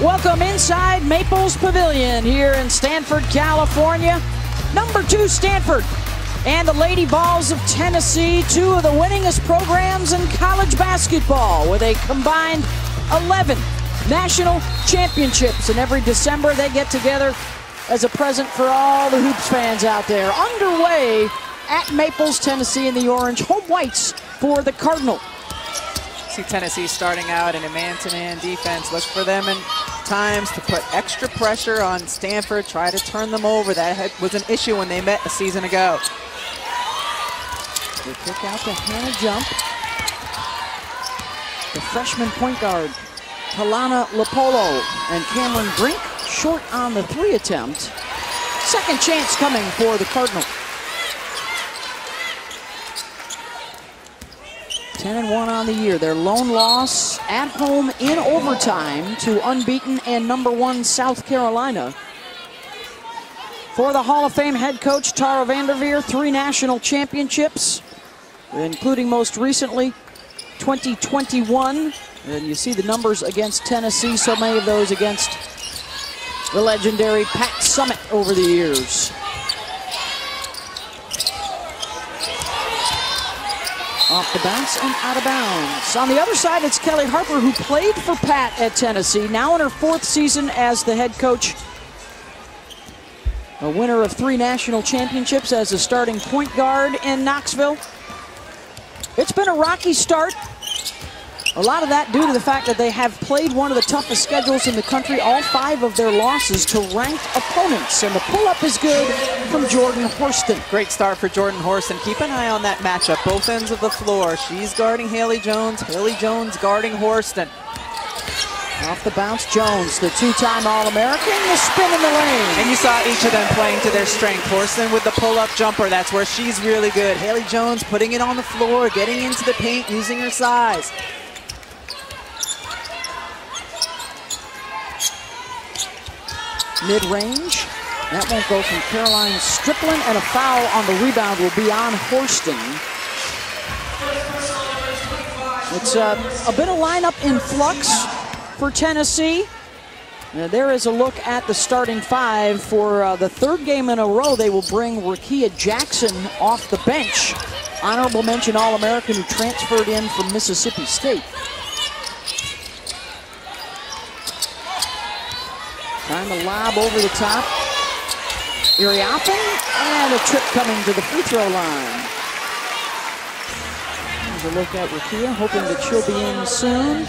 Welcome inside Maples Pavilion here in Stanford, California. Number two, Stanford. And the Lady Vols of Tennessee, two of the winningest programs in college basketball with a combined 11 national championships. And every December they get together as a present for all the Hoops fans out there. Underway at Maples, Tennessee in the orange. Home whites for the Cardinal. See Tennessee starting out in a man-to-man -man defense. Look for them in times to put extra pressure on Stanford, try to turn them over. That was an issue when they met a season ago. They kick out the Hannah jump. The freshman point guard, Talana Lepolo and Cameron Brink short on the three attempt. Second chance coming for the Cardinal. 10 and 1 on the year. Their lone loss at home in overtime to unbeaten and number one South Carolina. For the Hall of Fame head coach Tara Vanderveer, three national championships, including most recently 2021. And you see the numbers against Tennessee, so many of those against the legendary Pat Summitt over the years. Off the bounce and out of bounds. On the other side, it's Kellie Harper, who played for Pat at Tennessee, now in her fourth season as the head coach. A winner of three national championships as a starting point guard in Knoxville. It's been a rocky start a lot of that due to the fact that they have played one of the toughest schedules in the country, all five of their losses to ranked opponents. And the pull-up is good from Jordan Horston. Great start for Jordan Horston. Keep an eye on that matchup, both ends of the floor. She's guarding Haley Jones, Haley Jones guarding Horston. Off the bounce, Jones, the two-time All-American, the spin in the lane. And you saw each of them playing to their strength. Horston with the pull-up jumper, that's where she's really good. Haley Jones putting it on the floor, getting into the paint, using her size. Mid-range. That won't go from Karoline Striplin, and a foul on the rebound will be on Horston. It's uh, a bit of lineup in flux for Tennessee. Now, there is a look at the starting five for uh, the third game in a row. They will bring Rickea Jackson off the bench. Honorable mention All-American who transferred in from Mississippi State. Trying to lob over the top. Iriafen, and a trip coming to the free throw line. Here's a look at Rickea, hoping that she'll be in soon.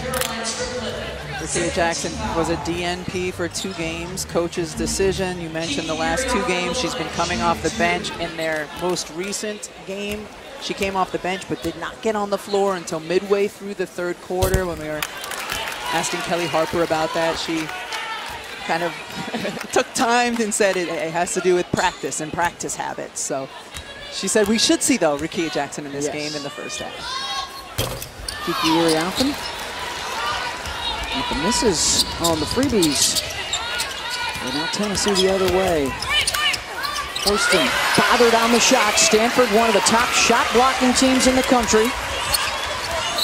Rickea Jackson was a DNP for two games. Coach's decision. You mentioned the last two games. She's been coming off the bench in their most recent game. She came off the bench but did not get on the floor until midway through the third quarter when we were asking Kellie Harper about that. She kind of took time and said it, it, has to do with practice and practice habits. So she said we should see, though, Rickea Jackson in this yes. game in the first half. Kiki Iriafen. The misses on the freebies. And now Tennessee the other way. Horston bothered on the shot. Stanford, one of the top shot blocking teams in the country.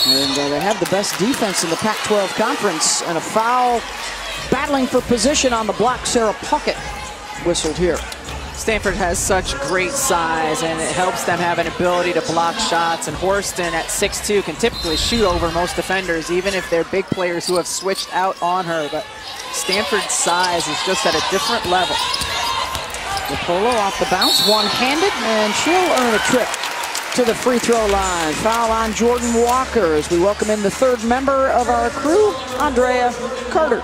And uh, they have the best defense in the Pac-12 conference. And a foul battling for position on the block. Sara Puckett whistled here. Stanford has such great size, and it helps them have an ability to block shots. And Horston at 6'2 can typically shoot over most defenders, even if they're big players who have switched out on her. But Stanford's size is just at a different level. Polo off the bounce, one-handed, and she'll earn a trip to the free throw line. Foul on Jordan Walker as we welcome in the third member of our crew, Andraya Carter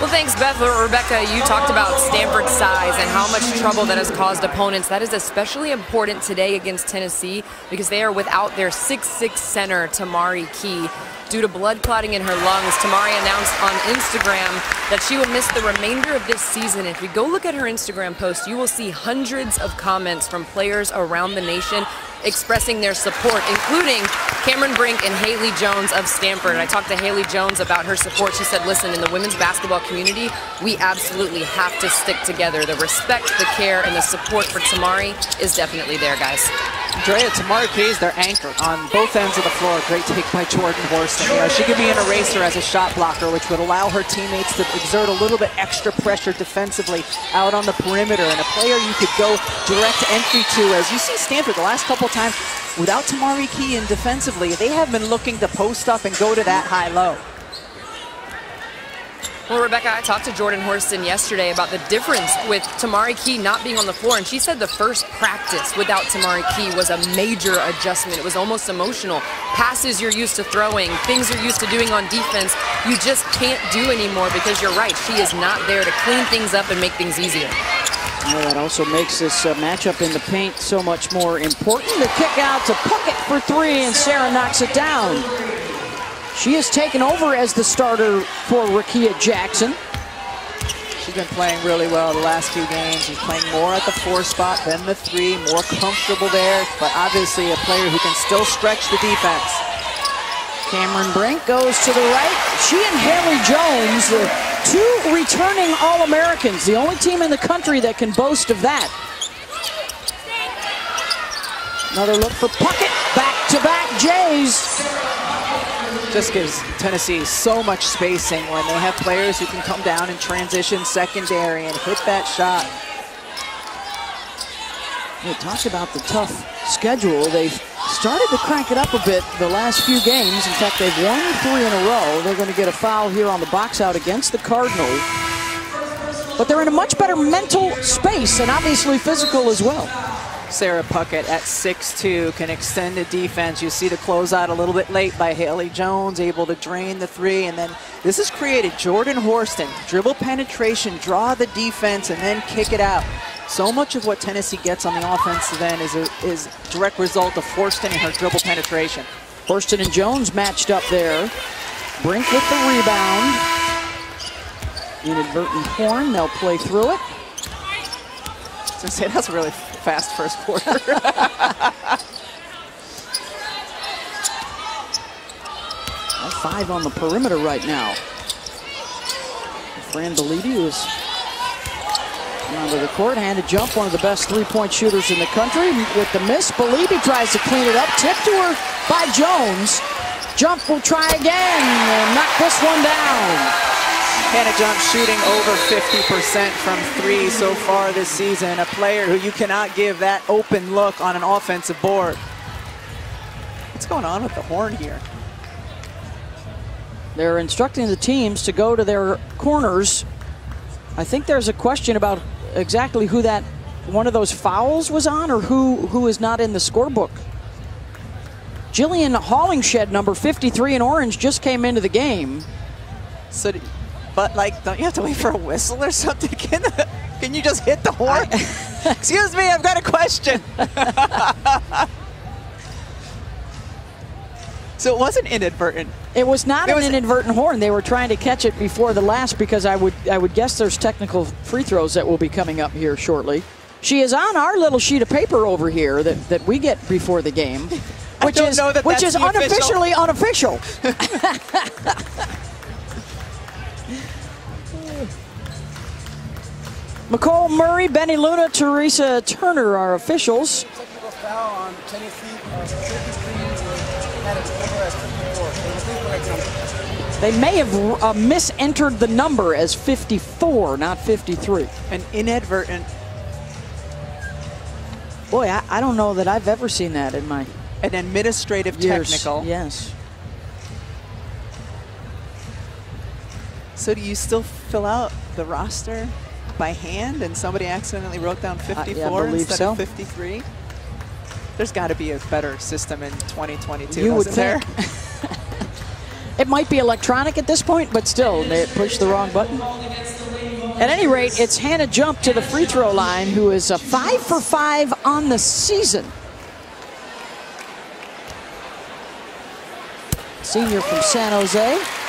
Well, thanks, Beth. Rebecca, you talked about Stanford's size and how much trouble that has caused opponents. That is especially important today against Tennessee because they are without their 6'6 center, Tamari Key. Due to blood clotting in her lungs, Tamari announced on Instagram that she will miss the remainder of this season. If you go look at her Instagram post, you will see hundreds of comments from players around the nation expressing their support, including Cameron Brink and Haley Jones of Stanford. I talked to Haley Jones about her support. She said, listen, in the women's basketball community, we absolutely have to stick together. The respect, the care, and the support for Tamari is definitely there, guys. Drea Tamari Key's their anchor on both ends of the floor. Great take by Jordan Horston. You know, she could be an eraser as a shot blocker, which would allow her teammates to exert a little bit extra pressure defensively out on the perimeter. And a player you could go direct entry to, as you see Stanford the last couple times, without Tamari Key and defensively, they have been looking to post up and go to that high-low. Well, Rebecca, I talked to Jordan Horston yesterday about the difference with Tamari Key not being on the floor, and she said the first practice without Tamari Key was a major adjustment. It was almost emotional. Passes you're used to throwing, things you're used to doing on defense, you just can't do anymore because you're right. She is not there to clean things up and make things easier. Well, that also makes this uh, matchup in the paint so much more important. The kick out to Puckett for three, and Sara knocks it down. She has taken over as the starter for Rickea Jackson. She's been playing really well the last few games. She's playing more at the four spot than the three, more comfortable there, but obviously a player who can still stretch the defense. Cameron Brink goes to the right. She and Haley Jones, the two returning All-Americans, the only team in the country that can boast of that. Another look for Puckett. Back-to-back -back Jays just gives Tennessee so much spacing when they have players who can come down and transition secondary and hit that shot. We talked about the tough schedule. They've started to crank it up a bit the last few games. In fact, they've won three in a row. They're going to get a foul here on the box out against the Cardinals. But they're in a much better mental space and obviously physical as well. Sara Puckett at 6'2", can extend the defense. You see the closeout a little bit late by Haley Jones, able to drain the three. And then this has created Jordan Horston, dribble penetration, draw the defense, and then kick it out. So much of what Tennessee gets on the offensive end is a is direct result of Horston and her dribble penetration. Horston and Jones matched up there. Brink with the rebound. Inadvertent horn, they'll play through it. I was say, that's a really fast first quarter. five on the perimeter right now. Fran Belibi is onto the court, handed jump, one of the best three-point shooters in the country. With the miss, Belidi tries to clean it up, tipped to her by Jones. Jump will try again and knock this one down. Hannah Jump shooting over 50% from three so far this season. A player who you cannot give that open look on an offensive board. What's going on with the horn here? They're instructing the teams to go to their corners. I think there's a question about exactly who that one of those fouls was on or who, who is not in the scorebook. Jillian Hollingshead, number 53 in orange, just came into the game. So but like, don't you have to wait for a whistle or something? Can, can you just hit the horn? Excuse me, I've got a question. so it wasn't inadvertent. It was not it an was inadvertent horn. They were trying to catch it before the last because I would I would guess there's technical free throws that will be coming up here shortly. She is on our little sheet of paper over here that, that we get before the game, which is which is unofficially unofficial. McCall Murray, Benny Luna, Teresa Turner are officials. They may have uh, misentered the number as 54, not 53. An inadvertent. Boy, I, I don't know that I've ever seen that in my. An administrative years. technical. Yes. So do you still fill out the roster? By hand and somebody accidentally wrote down 54 uh, yeah, instead so. of 53? There's got to be a better system in 2022, you would think. it might be electronic at this point, but still, they pushed the wrong button. At any rate, it's Hannah Jump to the free throw line, who is a five for five on the season. Senior from San Jose.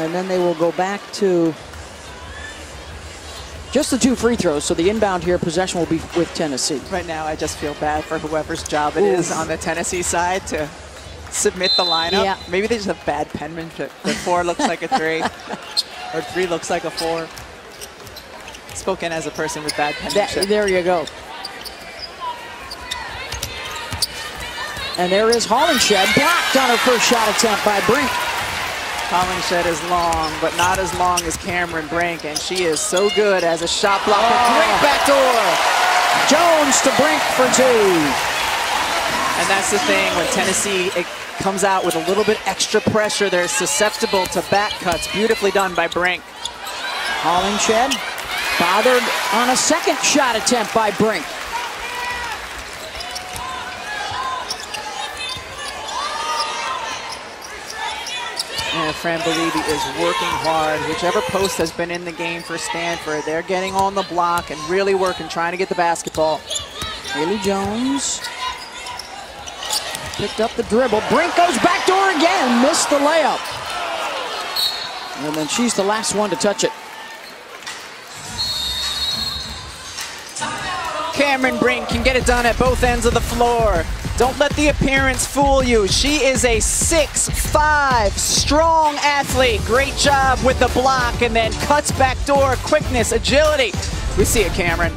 And then they will go back to just the two free throws. So the inbound here possession will be with Tennessee. Right now, I just feel bad for whoever's job it Oof. is on the Tennessee side to submit the lineup. Yeah. Maybe they just have bad penmanship. The four looks like a three, or three looks like a four. Spoken as a person with bad That, penmanship. there you go. And there is Hollingshead, blocked on her first shot attempt by Brink. Hollingshead is long, but not as long as Cameron Brink, and she is so good as a shot blocker. Oh. Great backdoor. Jones to Brink for two. And that's the thing, when Tennessee it comes out with a little bit extra pressure, they're susceptible to back cuts. Beautifully done by Brink. Hollingshead bothered on a second shot attempt by Brink. And Fran Belibi is working hard. Whichever post has been in the game for Stanford, they're getting on the block and really working, trying to get the basketball. Haley Jones picked up the dribble. Brink goes back door again, missed the layup. And then she's the last one to touch it. Cameron Brink can get it done at both ends of the floor. Don't let the appearance fool you. She is a 6'5", strong athlete. Great job with the block and then cuts back door, quickness, agility. We see it, Cameron.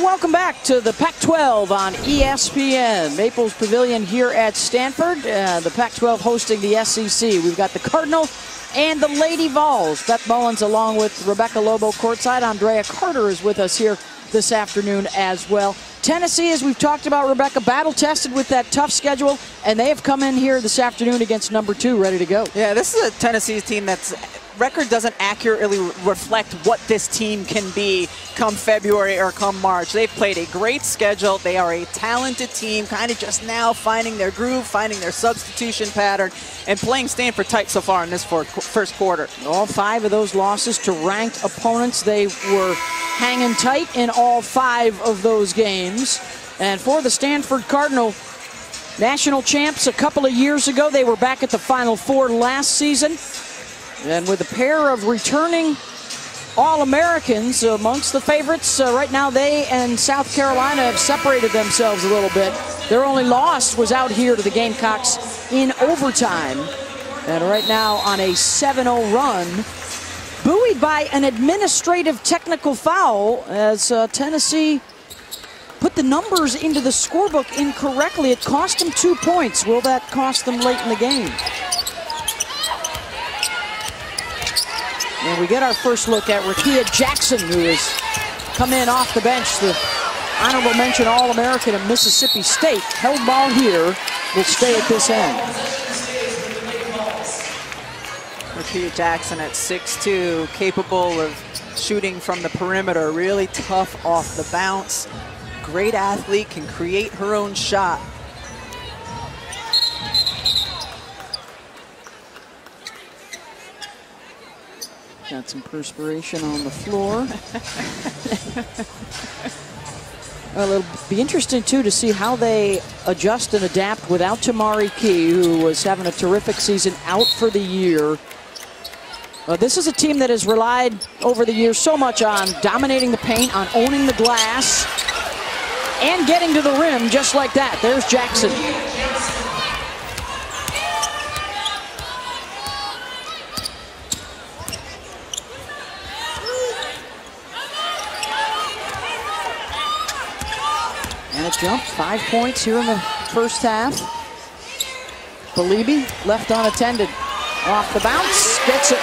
Welcome back to the Pac-12 on ESPN. Maples Pavilion here at Stanford. Uh, the Pac-12 hosting the SEC. We've got the Cardinal and the Lady Vols. Beth Mowins along with Rebecca Lobo courtside. Andraya Carter is with us here this afternoon as well. Tennessee, as we've talked about, Rebecca, battle tested with that tough schedule, and they have come in here this afternoon against number two, ready to go. Yeah, this is a Tennessee team that's record doesn't accurately reflect what this team can be come February or come March. They've played a great schedule. They are a talented team, kind of just now finding their groove, finding their substitution pattern, and playing Stanford tight so far in this first quarter. All five of those losses to ranked opponents. They were hanging tight in all five of those games. And for the Stanford Cardinal, national champs a couple of years ago, they were back at the Final Four last season. And with a pair of returning All-Americans amongst the favorites, uh, right now they and South Carolina have separated themselves a little bit. Their only loss was out here to the Gamecocks in overtime. And right now on a 7-0 run, buoyed by an administrative technical foul as uh, Tennessee put the numbers into the scorebook incorrectly. It cost them two points. Will that cost them late in the game? And we get our first look at Rickea Jackson, who has come in off the bench, the honorable mention All-American of Mississippi State. Held ball here, will stay at this end. Rickea Jackson at 6'2", capable of shooting from the perimeter, really tough off the bounce. Great athlete, can create her own shot. Got some perspiration on the floor. well, it'll be interesting, too, to see how they adjust and adapt without Tamari Key, who was having a terrific season out for the year. Uh, this is a team that has relied over the years so much on dominating the paint, on owning the glass, and getting to the rim just like that. There's Jackson. Jump, five points here in the first half. Belibi left unattended. Off the bounce, gets it.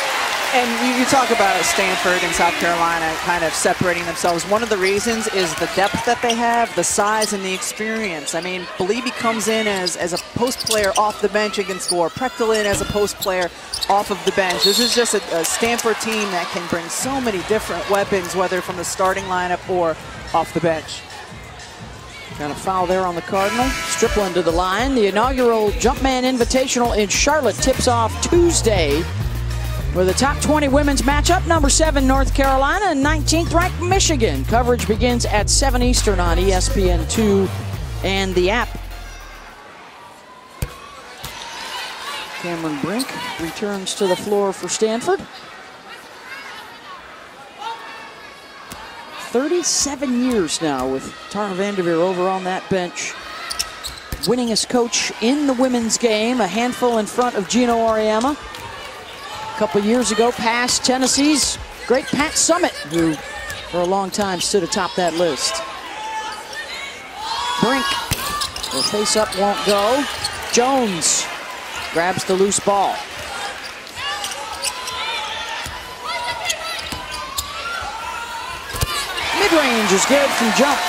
And you, talk about Stanford and South Carolina kind of separating themselves. One of the reasons is the depth that they have, the size and the experience. I mean, Belibi comes in as, as a post player off the bench and can score. Prechtel in as a post player off of the bench. This is just a, a Stanford team that can bring so many different weapons, whether from the starting lineup or off the bench. Got a foul there on the Cardinal. Striplin to the line. The inaugural Jumpman Invitational in Charlotte tips off Tuesday with a top 20 women's matchup. Number 7 North Carolina and 19th ranked Michigan. Coverage begins at 7 Eastern on ESPN2 and the app. Cameron Brink returns to the floor for Stanford. 37 years now with Tara Vanderveer over on that bench. Winningest coach in the women's game, a handful in front of Geno Auriemma. A couple years ago, past Tennessee's great Pat Summitt, who for a long time stood atop that list. Brink, the face up won't go. Jones grabs the loose ball. Mid-range is good from jump.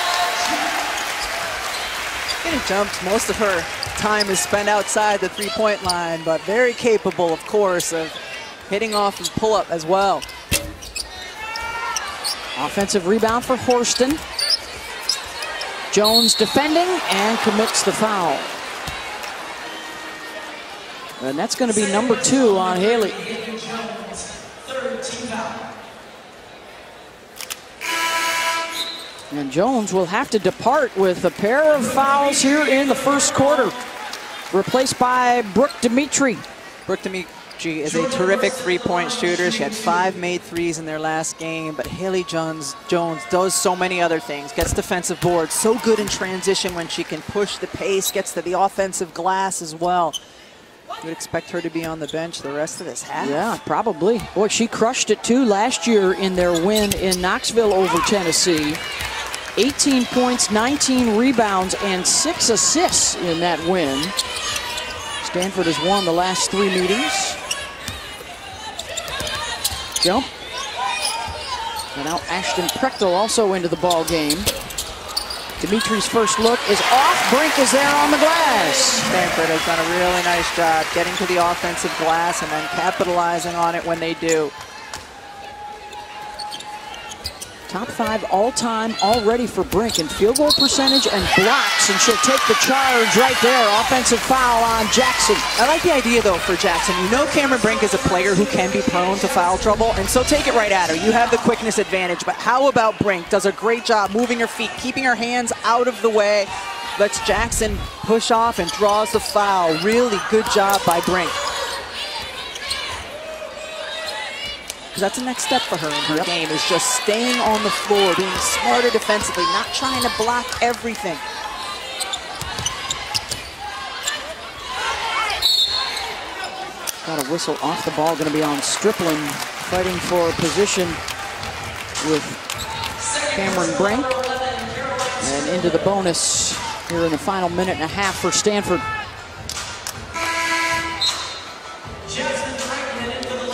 Getting jumped, most of her time is spent outside the three-point line, but very capable, of course, of hitting off the pull-up as well. Offensive rebound for Horston. Jones defending and commits the foul. And that's going to be number two on Haley. And Jones will have to depart with a pair of fouls here in the first quarter. Replaced by Brooke Demetre. Brooke Demetre is a terrific three-point shooter. She had five made threes in their last game, but Haley Jones, Jones does so many other things. Gets defensive boards, so good in transition when she can push the pace, gets to the offensive glass as well. You would expect her to be on the bench the rest of this half. Yeah, probably. Boy, she crushed it too last year in their win in Knoxville over Tennessee. 18 points, 19 rebounds, and six assists in that win. Stanford has won the last three meetings. Jump. And now Ashten Prechtel also into the ball game. Demetre's first look is off. Brink is there on the glass. Stanford has done a really nice job getting to the offensive glass and then capitalizing on it when they do. Top five all-time already for Brink in field goal percentage and blocks, and she'll take the charge right there. Offensive foul on Jackson. I like the idea, though, for Jackson. You know Cameron Brink is a player who can be prone to foul trouble, and so take it right at her. You have the quickness advantage, but how about Brink? Does a great job moving her feet, keeping her hands out of the way, lets Jackson push off and draws the foul. Really good job by Brink. Because that's the next step for her in her yep. game is just staying on the floor, being smarter defensively, not trying to block everything. Got a whistle off the ball, going to be on Striplin, fighting for position with Cameron Brink. And into the bonus here in the final minute and a half for Stanford.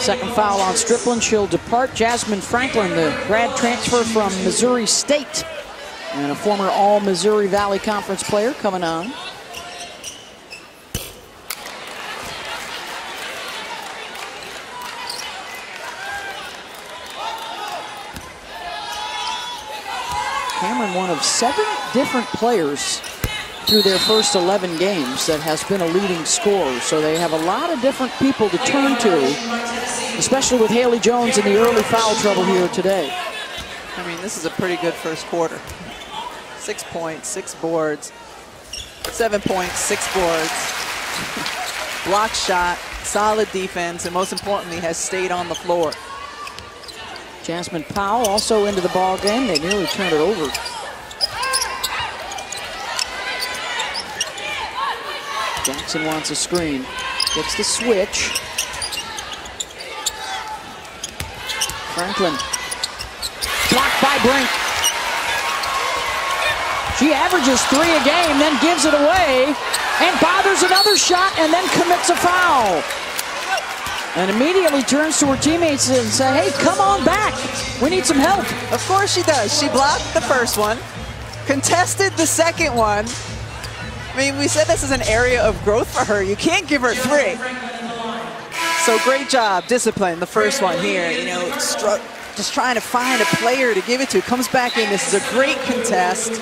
Second foul on Striplin. She'll depart. Jasmine Franklin, the grad transfer from Missouri State and a former All-Missouri Valley Conference player coming on. Cameron, one of seven different players through their first 11 games that has been a leading scorer. So they have a lot of different people to turn to, especially with Haley Jones in the early foul trouble here today. I mean, this is a pretty good first quarter. Six points, six boards, seven points, six boards. Block shot, solid defense, and most importantly, has stayed on the floor. Jasmine Powell also into the ball game. They nearly turned it over. Jackson wants a screen. Gets the switch. Franklin. Blocked by Brink. She averages three a game, then gives it away, and bothers another shot, and then commits a foul. And immediately turns to her teammates and say, hey, come on back. We need some help. Of course she does. She blocked the first one, contested the second one, I mean, we said this is an area of growth for her. You can't give her three. So great job, discipline, the first one here. You know, just trying to find a player to give it to. Comes back in. This is a great contest.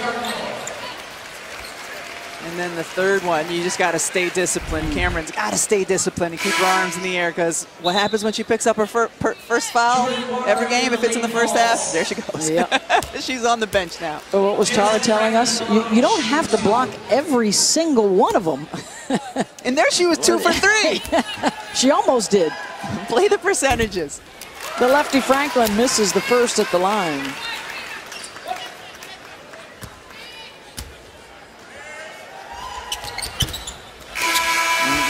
And then the third one, you just got to stay disciplined. Cameron's got to stay disciplined and keep her arms in the air because what happens when she picks up her fir first foul every game, if it's in the first half, there she goes. Yep. She's on the bench now. So what was Tara telling us? You, you don't have to block every single one of them. and there she was two for three. she almost did. Play the percentages. The lefty Franklin misses the first at the line.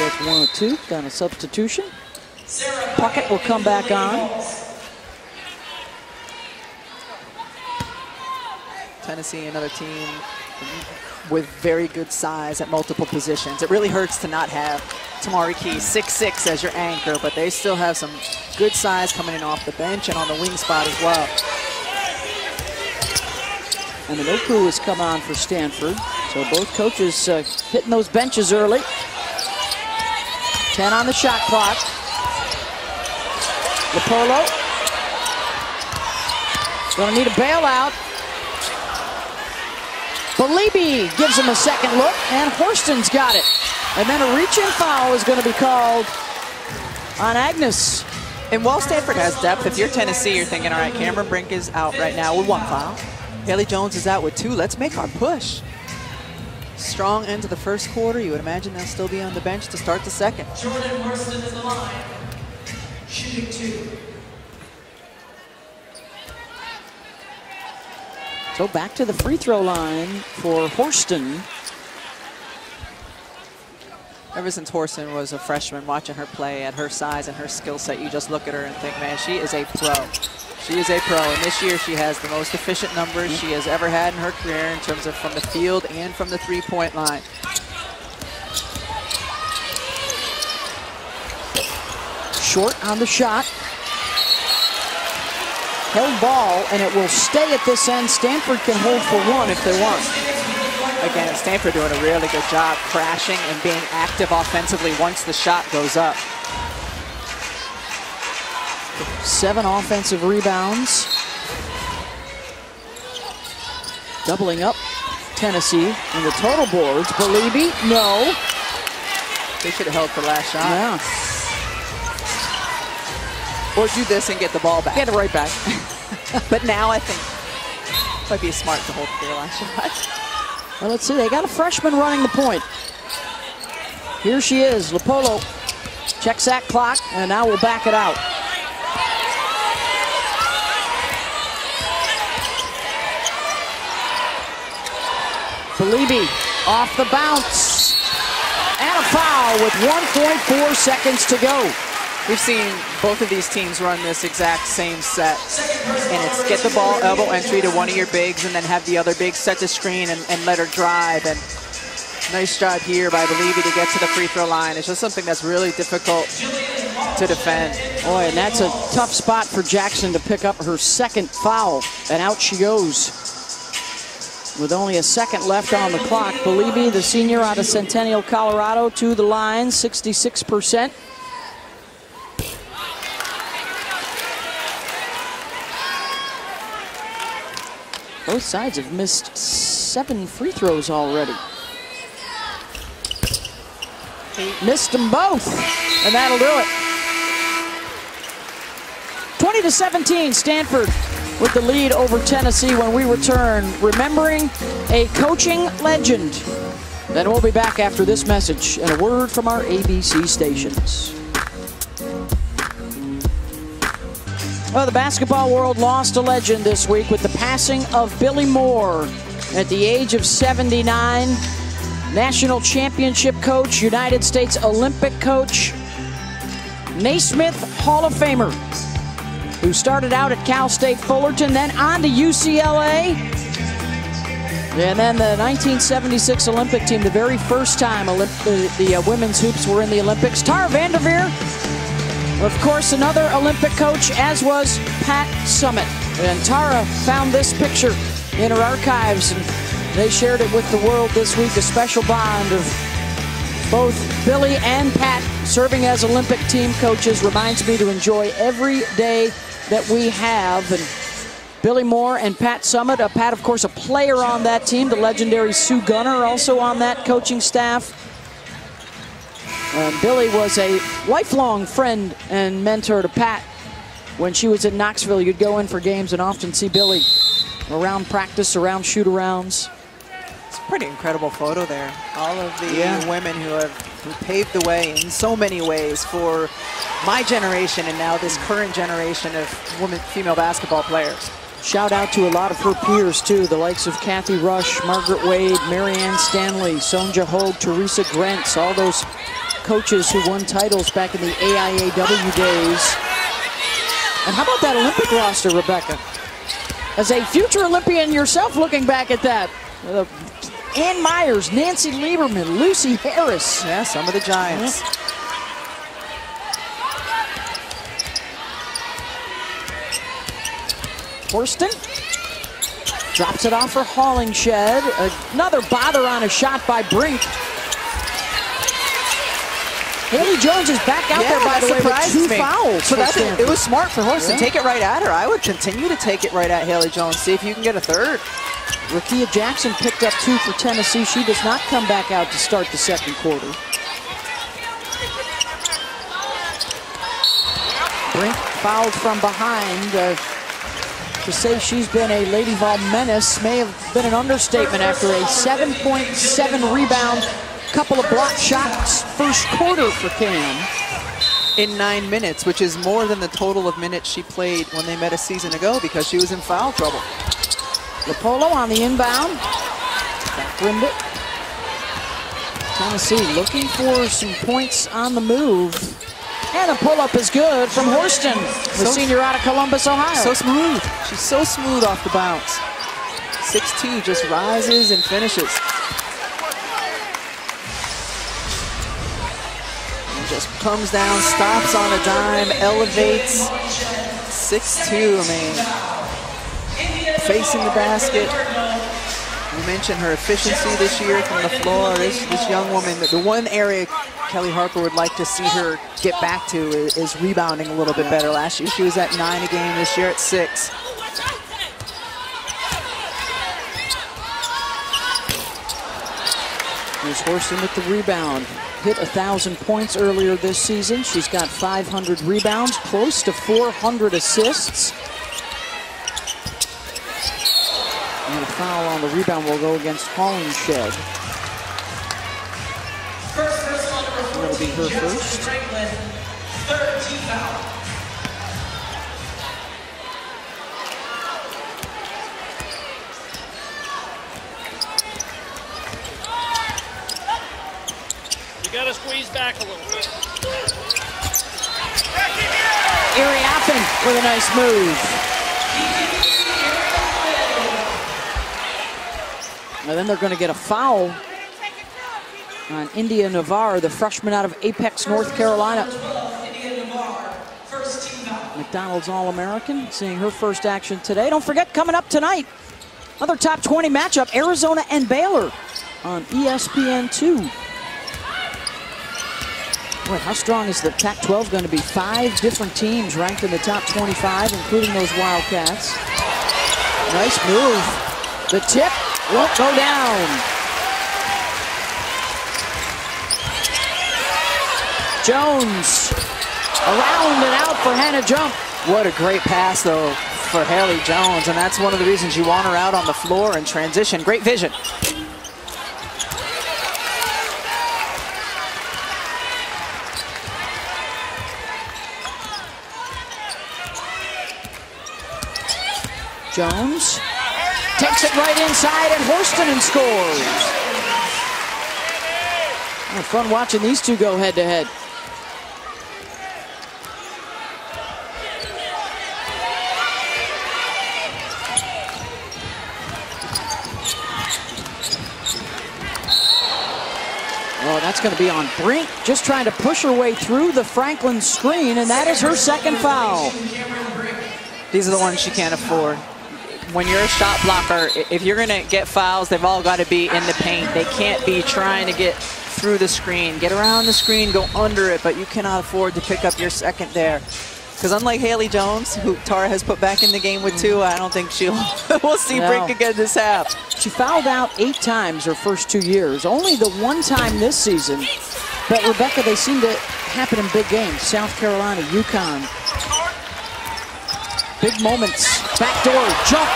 One or two, done a substitution. Puckett will come back on. Tennessee, another team with very good size at multiple positions. It really hurts to not have Tamari Key, six six as your anchor, but they still have some good size coming in off the bench and on the wing spot as well. And the Oku has come on for Stanford. So both coaches uh, hitting those benches early. 10 on the shot clock. Lepolo. Gonna need a bailout. Belibi gives him a second look, and Horston's got it. And then a reach-in foul is gonna be called on Agnes. And while Stanford has depth, if you're Tennessee, you're thinking, all right, Cameron Brink is out right now with one foul. Haley Jones is out with two. Let's make our push. Strong end of the first quarter. You would imagine they'll still be on the bench to start the second. Jordan Horston in the line, shooting two. So back to the free throw line for Horston. Ever since Horston was a freshman, watching her play at her size and her skill set, you just look at her and think, man, she is a pro. She is a pro, and this year she has the most efficient numbers she has ever had in her career in terms of from the field and from the three-point line. Short on the shot. Held ball, and it will stay at this end. Stanford can hold for one if they want. Again, Stanford doing a really good job crashing and being active offensively once the shot goes up. Seven offensive rebounds. Doubling up Tennessee in the total boards. Belibi, no. They should have held for last shot. Yeah. Or do this and get the ball back. Get it right back. but now I think it might be smart to hold for the last shot. Well, let's see. They got a freshman running the point. Here she is. Lepolo checks that clock, and now we'll back it out. Belibi off the bounce. And a foul with 1.4 seconds to go. We've seen both of these teams run this exact same set. And it's get the ball elbow entry to one of your bigs and then have the other big set the screen and, and let her drive. And nice job here by Belibi to get to the free throw line. It's just something that's really difficult to defend. Boy, and that's a tough spot for Jackson to pick up her second foul. And out she goes. With only a second left on the clock, Belibi, the senior out of Centennial, Colorado, to the line, 66%. Both sides have missed seven free throws already. Missed them both, and that'll do it. 20 to 17, Stanford with the lead over Tennessee when we return, remembering a coaching legend. Then we'll be back after this message and a word from our ABC stations. Well, the basketball world lost a legend this week with the passing of Billie Moore at the age of 79. National championship coach, United States Olympic coach, Naismith Hall of Famer, who started out at Cal State Fullerton, then on to UCLA. And then the 1976 Olympic team, the very first time Olymp the, the uh, women's hoops were in the Olympics. Tara Vanderveer of course, another Olympic coach, as was Pat Summitt. And Tara found this picture in her archives, and they shared it with the world this week, a special bond of both Billie and Pat serving as Olympic team coaches reminds me to enjoy every day that we have. And Billie Moore and Pat Summitt. uh, Pat, of course, a player on that team, the legendary Sue Gunter also on that coaching staff. Billie was a lifelong friend and mentor to Pat. When she was in Knoxville, you'd go in for games and often see Billie around practice, around shoot-arounds. It's a pretty incredible photo there. All of the yeah. women who have who paved the way in so many ways for my generation and now this current generation of women, female basketball players. Shout out to a lot of her peers, too, the likes of Cathy Rush, Margaret Wade, Marianne Stanley, Sonja Hogg, Theresa Grentz, all those coaches who won titles back in the AIAW days. And how about that Olympic roster, Rebecca? As a future Olympian yourself, looking back at that. Uh, Ann Meyers, Nancy Lieberman, Lucy Harris. Yeah, some of the giants. Yeah. Horston drops it off for Hollingshead. Another bother on a shot by Brink. Haley Jones is back out yeah, there, by the way, with two me. fouls. So that's it. It was smart for Horse yeah. to take it right at her. I would continue to take it right at Haley Jones. See if you can get a third. Rickea Jackson picked up two for Tennessee. She does not come back out to start the second quarter. Brink fouled from behind. Uh, to say she's been a Lady Vol menace may have been an understatement after a 7.7 rebound couple of block shots first quarter for Cam. In nine minutes, which is more than the total of minutes she played when they met a season ago because she was in foul trouble. Lepolo on the inbound. Backrimmed it. Tennessee looking for some points on the move. And a pull-up is good from Horston, the so, senior out of Columbus, Ohio. So smooth. She's so smooth off the bounce. 6'2", just rises and finishes. Just comes down, stops on a dime, elevates. 6-2. I mean, facing the basket. You mentioned her efficiency this year from the floor. This, this young woman, the one area Kellie Harper would like to see her get back to is, is rebounding a little bit better. Last year she was at nine a game, this year at six. Here's with the rebound hit 1,000 points earlier this season. She's got 500 rebounds, close to 400 assists. And a foul on the rebound will go against Hollingshead. That'll be her first. Got to squeeze back a little bit. Iriafen with a nice move. And then they're going to get a foul on Indya Nivar, the freshman out of Apex, North Carolina. McDonald's All-American, seeing her first action today. Don't forget, coming up tonight, another top 20 matchup, Arizona and Baylor on ESPN2. Boy, how strong is the Pac-12 going to be? Five different teams ranked in the top 25, including those Wildcats. Nice move. The tip won't go down. Jones around and out for Hannah Jump. What a great pass, though, for Haley Jones, and that's one of the reasons you want her out on the floor in transition. Great vision. Jones takes it right inside and Horston and scores. Oh, fun watching these two go head to head. Oh, that's going to be on Brink, just trying to push her way through the Franklin screen, and that is her second foul. These are the ones she can't afford when you're a shot blocker, if you're going to get fouls, they've all got to be in the paint. They can't be trying to get through the screen. Get around the screen, go under it, but you cannot afford to pick up your second there. Because unlike Haley Jones, who Tara has put back in the game with two, I don't think she'll we'll see no. Brink again this half. She fouled out eight times her first two years. Only the one time this season. But Rebecca, they seem to happen in big games. South Carolina, UConn, Big moments. Backdoor jump.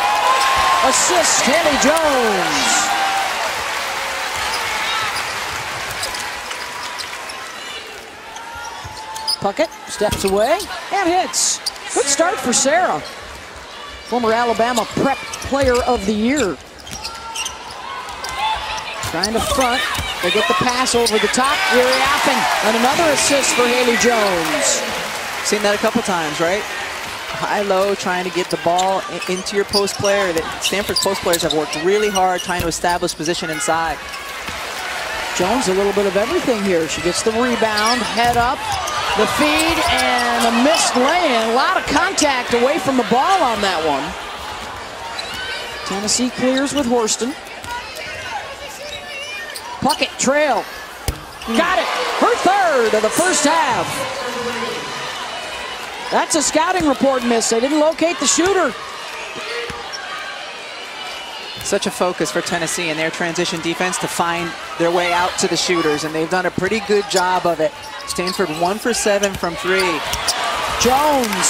Assist, Haley Jones. Puckett steps away and hits. Good start for Sara. Former Alabama Prep Player of the Year. Trying to front. They get the pass over the top. Iriafen. And another assist for Haley Jones. Seen that a couple times, right? High-low, trying to get the ball into your post player. Stanford's post players have worked really hard trying to establish position inside. Jones, a little bit of everything here. She gets the rebound, head up, the feed, and a missed lay-in. A lot of contact away from the ball on that one. Tennessee clears with Horston. Puckett, trail. Got it. Her third of the first half. That's a scouting report miss. They didn't locate the shooter. Such a focus for Tennessee in their transition defense to find their way out to the shooters, and they've done a pretty good job of it. Stanford one for seven from three. Jones.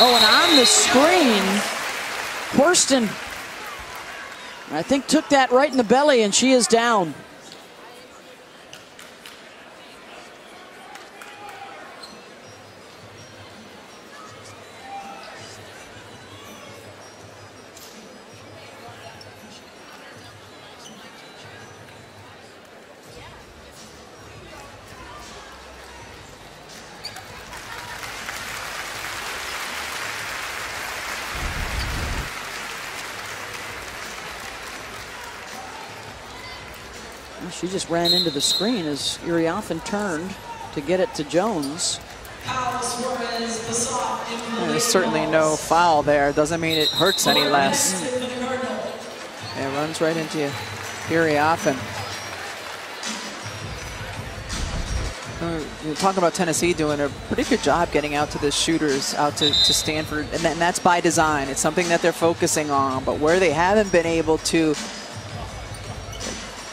Oh, and on the screen, Horston, I think took that right in the belly, and she is down. She just ran into the screen as Iriafen turned to get it to Jones. there's certainly no foul there. Doesn't mean it hurts any less. It runs right into you. Iriafen. Uh, you talk about Tennessee doing a pretty good job getting out to the shooters, out to, to Stanford, and, and that's by design. It's something that they're focusing on, but where they haven't been able to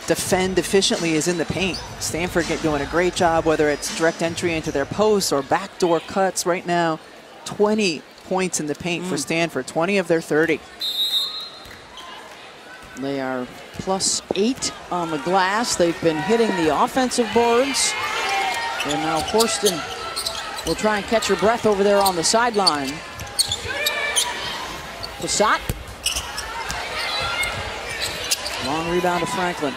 defend efficiently is in the paint. Stanford get doing a great job, whether it's direct entry into their posts or backdoor cuts right now. 20 points in the paint mm. for Stanford, 20 of their 30. They are plus eight on the glass. They've been hitting the offensive boards. And now Horston will try and catch her breath over there on the sideline. Passat. Long rebound to Franklin.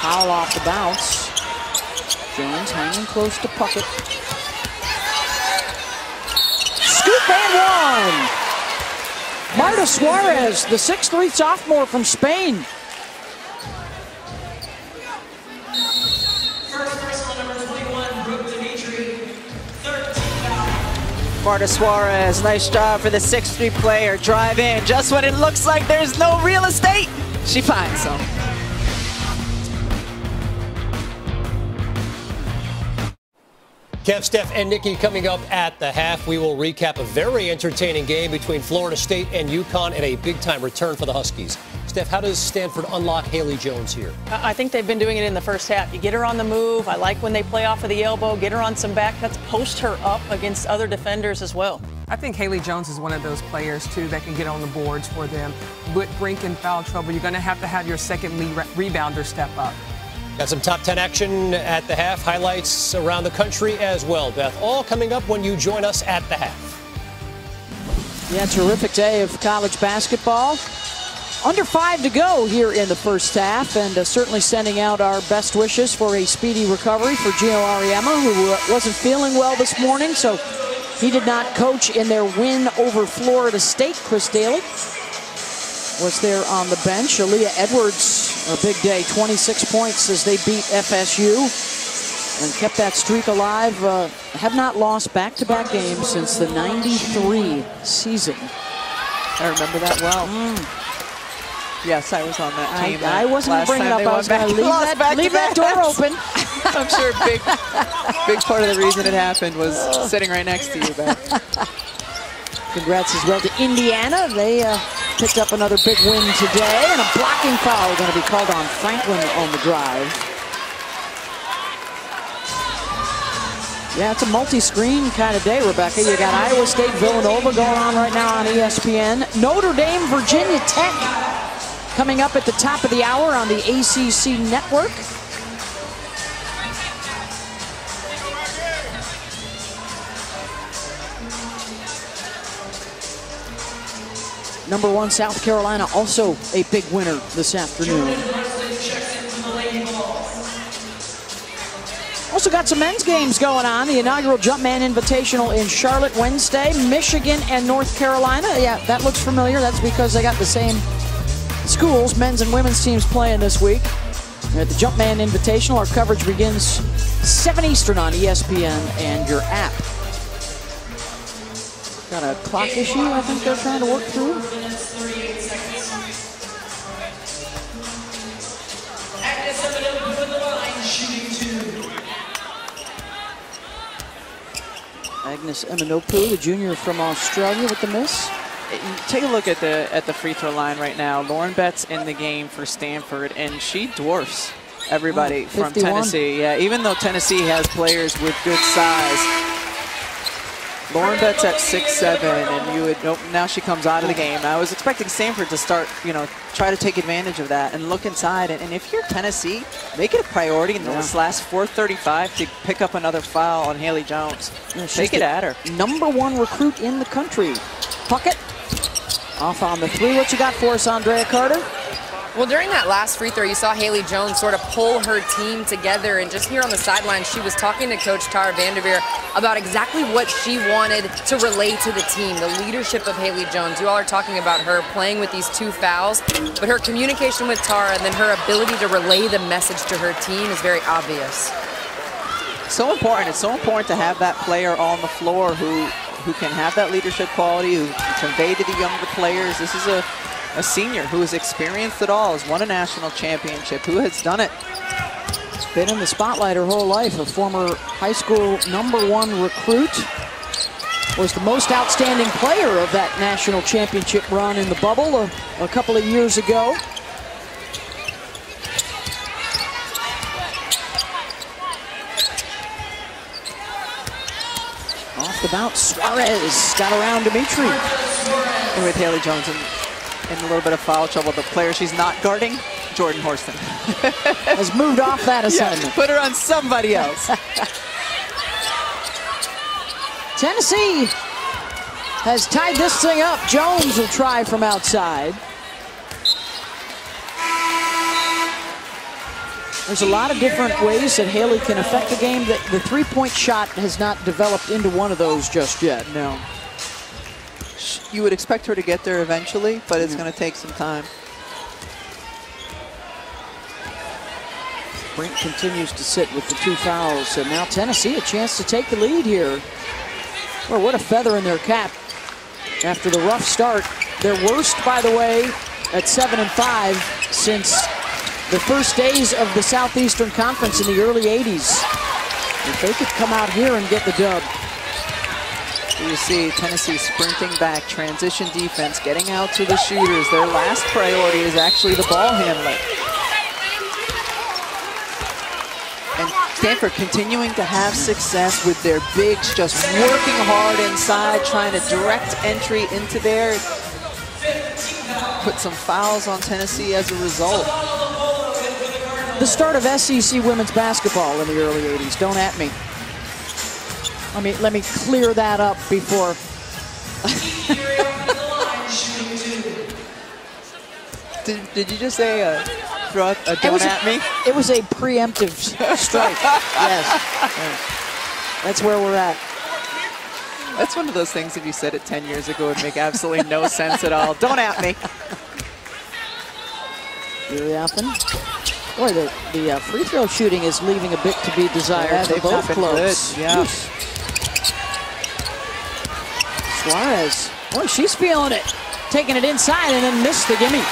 Foul off the bounce. Jones hanging close to Puckett. Scoop and one! Marta Suarez, the 6'3 sophomore from Spain. Marta Suarez, nice job for the 6'3 player. Drive in just when it looks like there's no real estate. She finds some. Kev, Steph, and Nikki coming up at the half. We will recap a very entertaining game between Florida State and UConn and a big-time return for the Huskies. Steph, how does Stanford unlock Haley Jones here? I think they've been doing it in the first half. You get her on the move. I like when they play off of the elbow, get her on some back cuts, post her up against other defenders as well. I think Haley Jones is one of those players, too, that can get on the boards for them. But Brink in foul trouble, you're going to have to have your second lead re rebounder step up. Got some top 10 action at the half, highlights around the country as well, Beth. All coming up when you join us at the half. Yeah, terrific day of college basketball. Under five to go here in the first half, and uh, certainly sending out our best wishes for a speedy recovery for Geno Auriemma, who wasn't feeling well this morning, so he did not coach in their win over Florida State. Chris Dailey was there on the bench. Aaliyah Edwards a big day, 26 points as they beat FSU and kept that streak alive. Uh, have not lost back-to-back -back games since the 93 season. I remember that well. Mm. Yes, I was on that team. I, I wasn't going to bring it up. I was going to leave, that, leave that door open. I'm sure a big, big part of the reason it happened was sitting right next to you, Beth. Congrats as well to Indiana. They uh, picked up another big win today, and a blocking foul going to be called on Franklin on the drive. Yeah, it's a multi-screen kind of day, Rebecca. You got Iowa State, Villanova going on right now on ESPN. Notre Dame, Virginia Tech coming up at the top of the hour on the ACC network. Number one, South Carolina, also a big winner this afternoon. Also got some men's games going on. The inaugural Jumpman Invitational in Charlotte Wednesday. Michigan and North Carolina. Yeah, that looks familiar. That's because they got the same schools, men's and women's teams playing this week. At the Jumpman Invitational, our coverage begins 7 Eastern on ESPN and your app. Got a clock issue I think they're trying to work through. Agnes Emma-Nnopu, the junior from Australia with the miss. Take a look at the at the free throw line right now. Lauren Betts in the game for Stanford, and she dwarfs everybody Oh, from Tennessee. Yeah, even though Tennessee has players with good size, Lauren Betts at six seven, and you would nope, now she comes out of the game. I was expecting Stanford to start, you know, try to take advantage of that and look inside. And, and if you're Tennessee, make it a priority in this last 4:35 to pick up another foul on Haley Jones. Yeah, Take it at her. Number one recruit in the country. Puckett off on the three. What you got for us, Andraya Carter? Well, during that last free throw, you saw Haley Jones sort of pull her team together. And just here on the sideline, she was talking to Coach Tara Vanderveer about exactly what she wanted to relay to the team, the leadership of Haley Jones. You all are talking about her playing with these two fouls, but her communication with Tara and then her ability to relay the message to her team is very obvious. so important. It's so important to have that player on the floor who who can have that leadership quality, who can convey to the younger players. This is a, a senior who has experienced it all, has won a national championship, who has done it. Been in the spotlight her whole life. A former high school number one recruit. Was the most outstanding player of that national championship run in the bubble a, a couple of years ago. Off the bounce, Suarez got around Demetre. And with Haley Jones in, a little bit of foul trouble, the player she's not guarding, Jordan Horston. Has moved off that Yeah, assignment. put her on somebody else. Tennessee has tied this thing up. Jones will try from outside. There's a lot of different ways that Haley can affect the game. The, the three-point shot has not developed into one of those just yet. no. You would expect her to get there eventually, but it's going to take some time. Brink continues to sit with the two fouls. So now Tennessee a chance to take the lead here. Well, what a feather in their cap after the rough start. Their worst, by the way, at seven and five since the first days of the Southeastern Conference in the early 80s. If they could come out here and get the dub. You see Tennessee sprinting back, transition defense, getting out to the shooters. Their last priority is actually the ball handling. And Stanford continuing to have success with their bigs, just working hard inside, trying to direct entry into there. Put some fouls on Tennessee as a result. The start of SEC women's basketball in the early 80s. Don't at me. Let me, let me clear that up before Did, did you just say uh, throw a It don't was a- me? It was a preemptive strike. yes. That's where we're at. That's one of those things if you said it 10 years ago would make absolutely no sense at all. Don't at me. Really often. Boy, the, the uh, free throw shooting is leaving a bit to be desired Yeah, for they've both clubs. yeah. Suarez. Boy, she's feeling it. Taking it inside and then missed the gimme.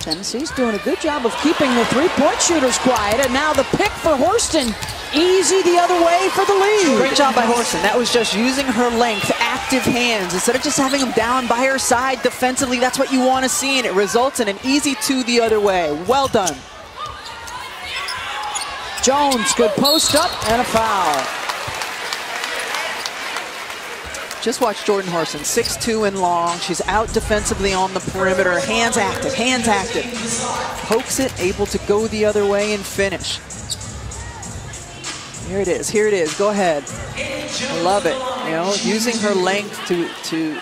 Tennessee's doing a good job of keeping the three-point shooters quiet, and now the pick for Horston. Easy the other way for the lead. Great job by Horston. That was just using her length, active hands. Instead of just having them down by her side defensively, that's what you want to see, and it results in an easy two the other way. Well done. Jones, good post up and a foul. Just watch Jordan Horston, 6'2 and long. She's out defensively on the perimeter. Hands active, hands active. Pokes it, able to go the other way and finish. Here it is, here it is, go ahead. I love it, you know, using her length to, to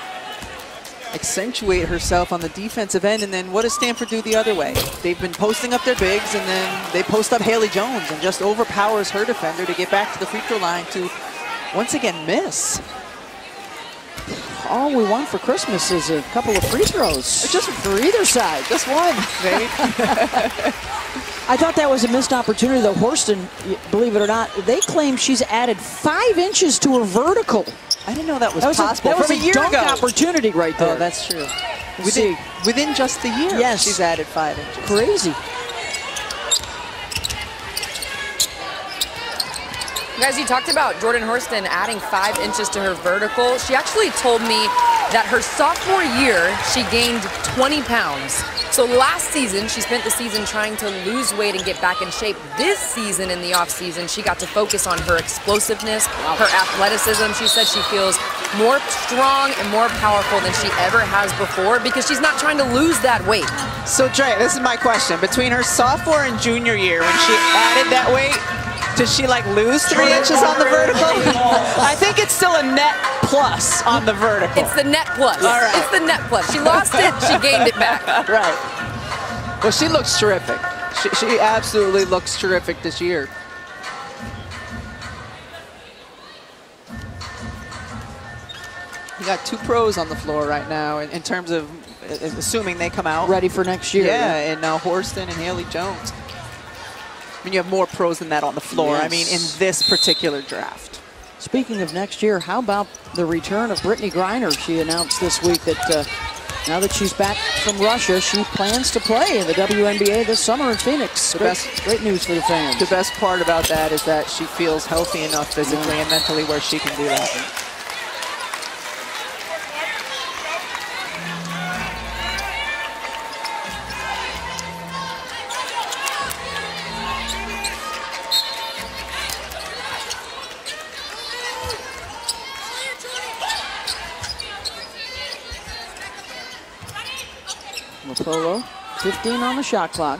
accentuate herself on the defensive end. And then what does Stanford do the other way? They've been posting up their bigs, and then they post up Haley Jones and just overpowers her defender to get back to the free throw line to once again miss. All we want for Christmas is a couple of free throws. Just for either side. Just one, right? I thought that was a missed opportunity, though. Horston, believe it or not, they claim she's added five inches to her vertical. I didn't know that was, that was possible. A, that was a, a year dunk ago. opportunity right there. Oh, that's true. Let's Within, see. within just the year, Yes. she's added five inches. Crazy. Guys, you talked about Jordan Horston adding five inches to her vertical. She actually told me that her sophomore year, she gained 20 pounds. So last season, she spent the season trying to lose weight and get back in shape. This season, in the offseason, she got to focus on her explosiveness, her athleticism. She said she feels more strong and more powerful than she ever has before because she's not trying to lose that weight. So, Dre, this is my question. Between her sophomore and junior year, when she added that weight, did she like lose three inches on the vertical? I think it's still a net plus on the vertical. It's the net plus. All right. It's the net plus. She lost it, she gained it back. right. Well, she looks terrific. She, she absolutely looks terrific this year. You got two pros on the floor right now in, in terms of uh, assuming they come out. Ready for next year. Yeah, and uh, Horston and Haley Jones. I mean, you have more pros than that on the floor. I mean, in this particular draft. Speaking of next year, how about the return of Brittney Griner? She announced this week that uh, now that she's back from Russia, she plans to play in the WNBA this summer in Phoenix. Great, best- great news for the fans. The best part about that is that she feels healthy enough physically and mentally where she can do that. 15 on the shot clock.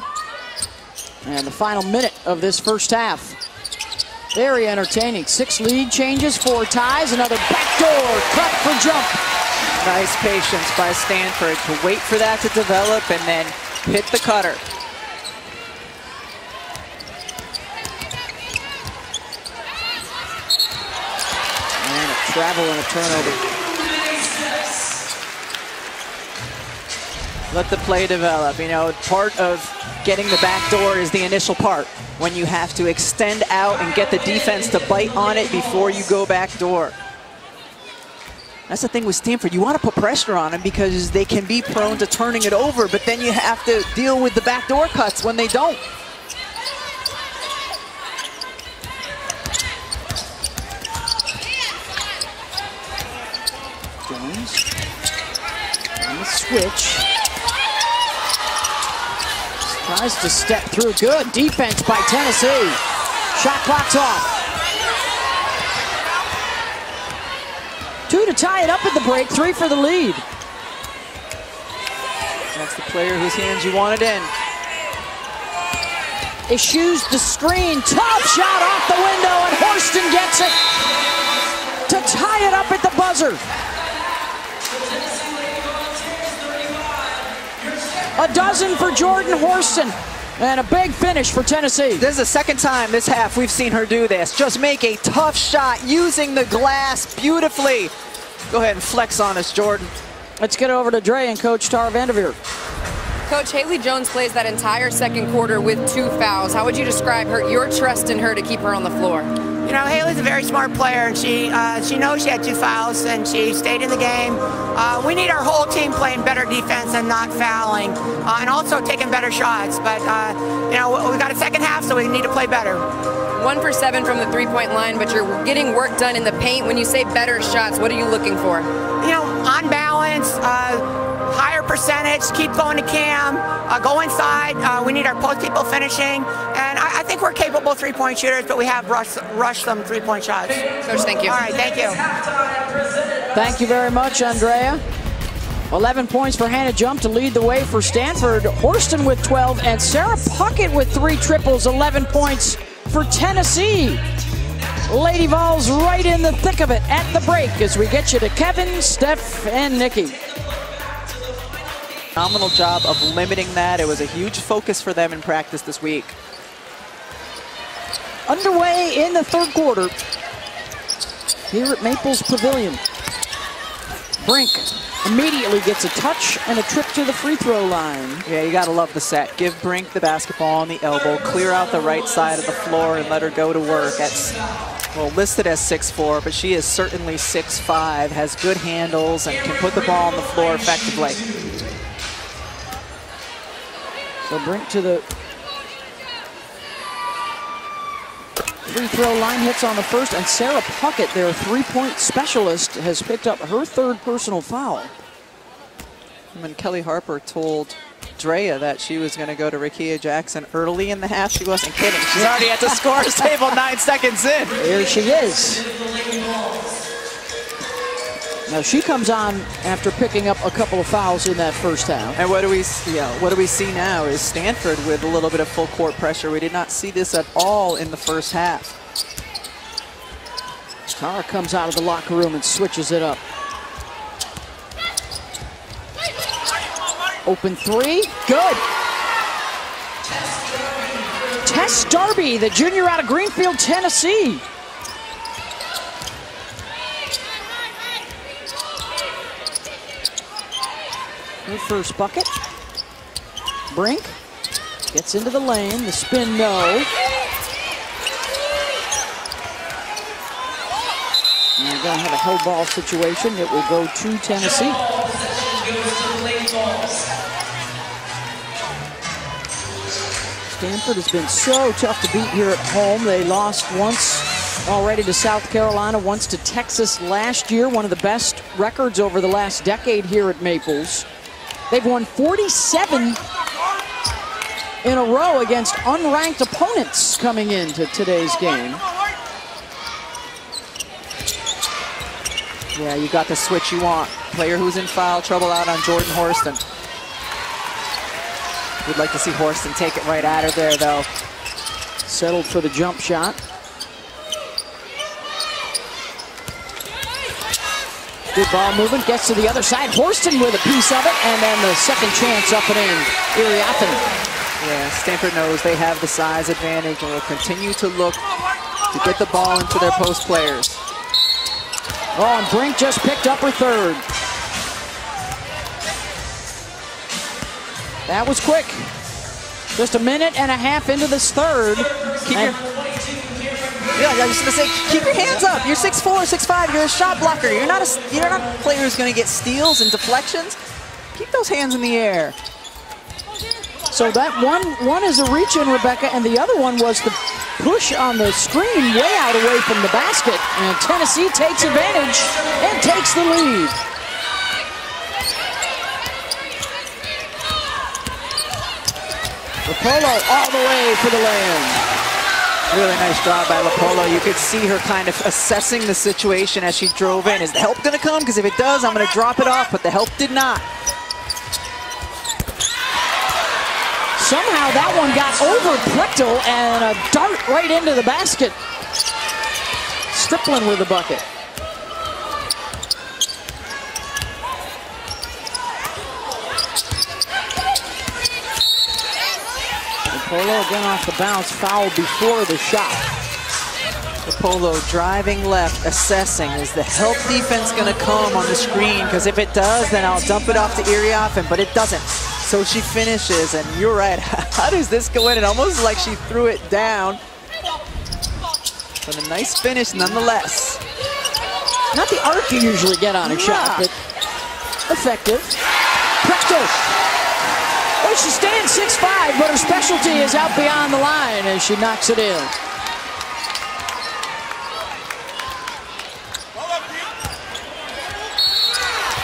And the final minute of this first half. Very entertaining. Six lead changes, four ties, another backdoor cut for jump. Nice patience by Stanford to wait for that to develop and then hit the cutter. And a travel and a turnover. Let the play develop. You know, part of getting the back door is the initial part when you have to extend out and get the defense to bite on it before you go back door. That's the thing with Stanford. You want to put pressure on them because they can be prone to turning it over, but then you have to deal with the backdoor cuts when they don't. Jones on the switch. Tries to step through. Good defense by Tennessee. Shot clock's off. Two to tie it up at the break, three for the lead. That's the player whose hands you want it in. Issues the screen. Tough shot off the window, and Horston gets it to tie it up at the buzzer. A dozen for Jordan Horston, and a big finish for Tennessee. This is the second time this half we've seen her do this. Just make a tough shot using the glass beautifully. Go ahead and flex on us, Jordan. Let's get over to Dre and Coach Tara Vanderveer. Coach Haley Jones plays that entire second quarter with two fouls. How would you describe her your trust in her to keep her on the floor? You know, Haley's a very smart player, and she uh, she knows she had two fouls, and she stayed in the game. Uh, we need our whole team playing better defense and not fouling, uh, and also taking better shots. But uh, you know, we got a second half, so we need to play better. One for seven from the three-point line, but you're getting work done in the paint. When you say better shots, what are you looking for? You know, on balance, uh, percentage, keep going to Cam, uh, go inside. Uh, we need our post people finishing, and I, I think we're capable three-point shooters, but we have rushed, rushed some three-point shots. Coach, thank you. All right, thank you. Thank you very much, Andraya. 11 points for Hannah Jump to lead the way for Stanford. Horston with 12 and Sara Puckett with three triples, 11 points for Tennessee. Lady Vols right in the thick of it at the break as we get you to Kevin, Steph, and Nikki. Phenomenal job of limiting that. It was a huge focus for them in practice this week. Underway in the third quarter here at Maples Pavilion. Brink immediately gets a touch and a trip to the free throw line. Yeah, you gotta love the set. Give Brink the basketball on the elbow, clear out the right side of the floor and let her go to work. That's well listed as 6'4", but she is certainly 6'5", has good handles and can put the ball on the floor effectively. So Brink to the free throw line hits on the first, and Sara Puckett, their three-point specialist, has picked up her third personal foul. When Kellie Harper told Drea that she was going to go to Rickea Jackson early in the half, she wasn't kidding. She's already at the scores table nine seconds in. Here she is. Now she comes on after picking up a couple of fouls in that first half. And what do we see? Yeah, what do we see now is Stanford with a little bit of full court pressure. We did not see this at all in the first half. Tara comes out of the locker room and switches it up. Open three, good. Tess Darby, the junior out of Greenfield, Tennessee. Her first bucket. Brink gets into the lane. The spin, no. And we're going to have a held ball situation. It will go to Tennessee. Stanford has been so tough to beat here at home. They lost once already to South Carolina, once to Texas last year, one of the best records over the last decade here at Maples. They've won 47 in a row against unranked opponents coming into today's game. Yeah, you got the switch you want. Player who's in foul trouble out on Jordan Horston. We'd like to see Horston take it right at her there, though. Settled for the jump shot. Good ball movement, gets to the other side. Horston with a piece of it, and then the second chance up and in. Iriafen. Yeah, Stanford knows they have the size advantage and will continue to look to get the ball into their post players. Oh, and Brink just picked up her third. That was quick. Just a minute and a half into this third. Keep your, yeah, I was gonna say, keep your hands up. You're 6'4", 6'5", you're a shot blocker. You're not a, you're not a player who's gonna get steals and deflections. Keep those hands in the air. So that one one is a reach in, Rebecca, and the other one was the push on the screen way out away from the basket. And Tennessee takes advantage and takes the lead. Lepolo all the way for the land. Really nice job by Lepolo. You could see her kind of assessing the situation as she drove in. Is the help going to come? Because if it does, I'm going to drop it off, but the help did not. Somehow that one got over Prechtel and a dart right into the basket. Striplin with the bucket. Polo again off the bounce, foul before the shot. Polo driving left, assessing. Is the help defense going to come on the screen? Because if it does, then I'll dump it off to Iriafen, but it doesn't. So she finishes, and you're right. How does this go in? It almost like she threw it down. But a nice finish nonetheless. Not the arc you usually get on a shot, but effective. Presto! Well, she stands 6'5", but her specialty is out beyond the line as she knocks it in.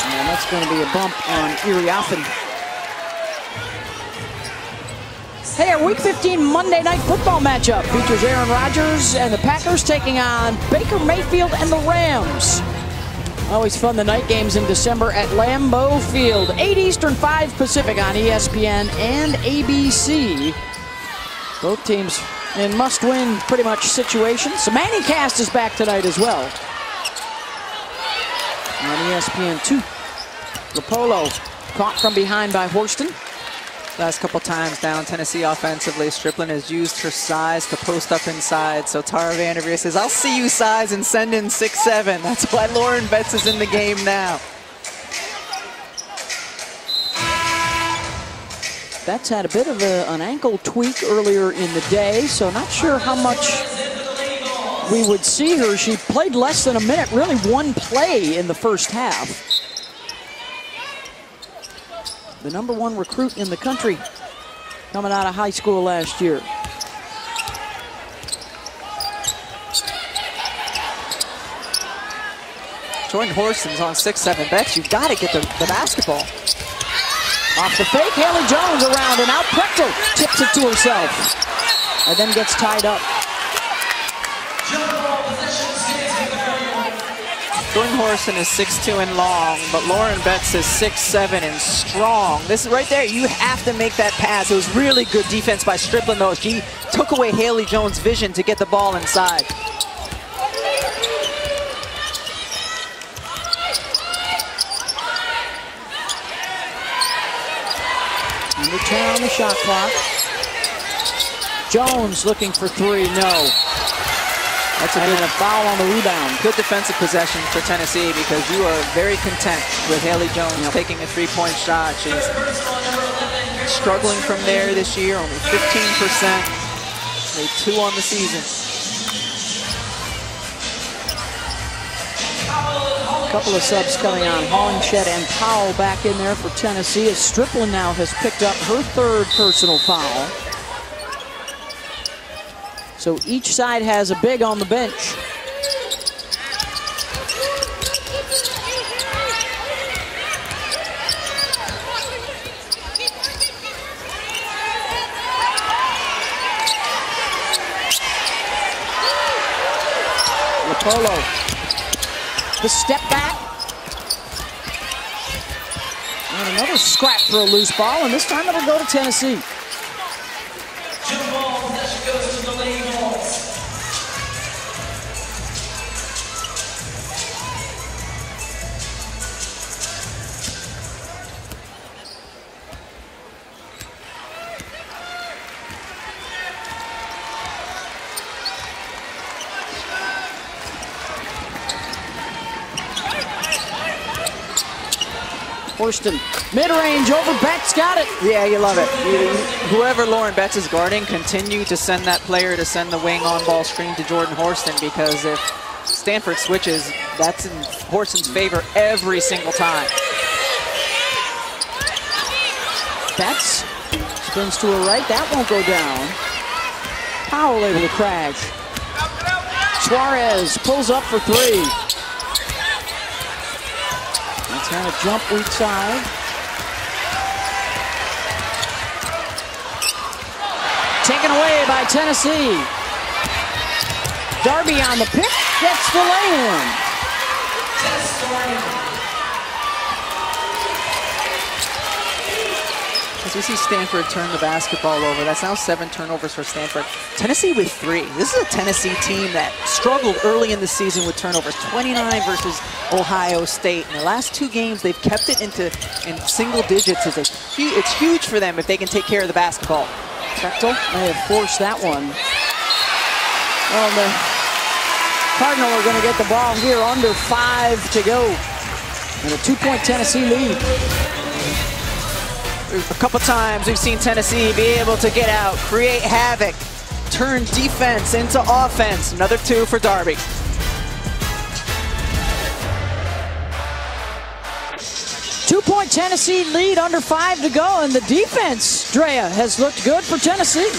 And that's going to be a bump on Iriafen. Hey, our Week 15 Monday Night Football matchup features Aaron Rodgers and the Packers taking on Baker Mayfield and the Rams. Always fun the night games in December at Lambeau Field. 8 Eastern, 5 Pacific on ESPN and ABC. Both teams in must-win pretty much situations. Manning cast is back tonight as well. On ESPN 2. Lepolo caught from behind by Horston. Last couple times down Tennessee offensively, Striplin has used her size to post up inside. So Tara Vanderveer says, I'll see you size and send in 6-7. That's why Lauren Betts is in the game now. Betts had a bit of a, an ankle tweak earlier in the day, so not sure how much we would see her. She played less than a minute, really one play in the first half. The number one recruit in the country coming out of high school last year. Jordan Horston's on 6-7 Betts. You've got to get the, the basketball. Off the fake, Haley Jones around and out. Prechtel tips it to herself and then gets tied up. Jordan Horston is 6'2 and long, but Lauren Betts is 6'7 and strong. This is right there. You have to make that pass. It was really good defense by Striplin, though. She took away Haley Jones' vision to get the ball inside. Under 10 on the shot clock. Jones looking for three, no. That's a and good a foul on the rebound. Good defensive possession for Tennessee because you are very content with Haley Jones yep. taking a three-point shot. She's struggling from there this year, only 15%. Made two on the season. A couple of subs coming on. Hollingshead and Powell back in there for Tennessee as Striplin now has picked up her third personal foul. So each side has a big on the bench. Lepolo. The step back. And another scrap for a loose ball, and this time it'll go to Tennessee. Horston, mid-range over Betts, got it. Yeah, you love it. You, whoever Lauren Betts is guarding, continue to send that player to send the wing on-ball screen to Jordan Horston because if Stanford switches, that's in Horston's favor every single time. Betts spins to her right. That won't go down. Powell able to crash. Suarez pulls up for three. Trying to jump weak side. Taken away by Tennessee. Darby on the pick, gets the lay-in. As we see Stanford turn the basketball over, that's now seven turnovers for Stanford. Tennessee with three. This is a Tennessee team that struggled early in the season with turnovers. 29 versus Ohio State. In the last two games, they've kept it into in single digits. It's, a, it's huge for them if they can take care of the basketball. Prechtel may have forced that one. Well, the Cardinal are going to get the ball here under five to go. And a two-point Tennessee lead. A couple times we've seen Tennessee be able to get out, create havoc, turn defense into offense. Another two for Darby. Two-point Tennessee lead, under five to go, and the defense, Drea, has looked good for Tennessee.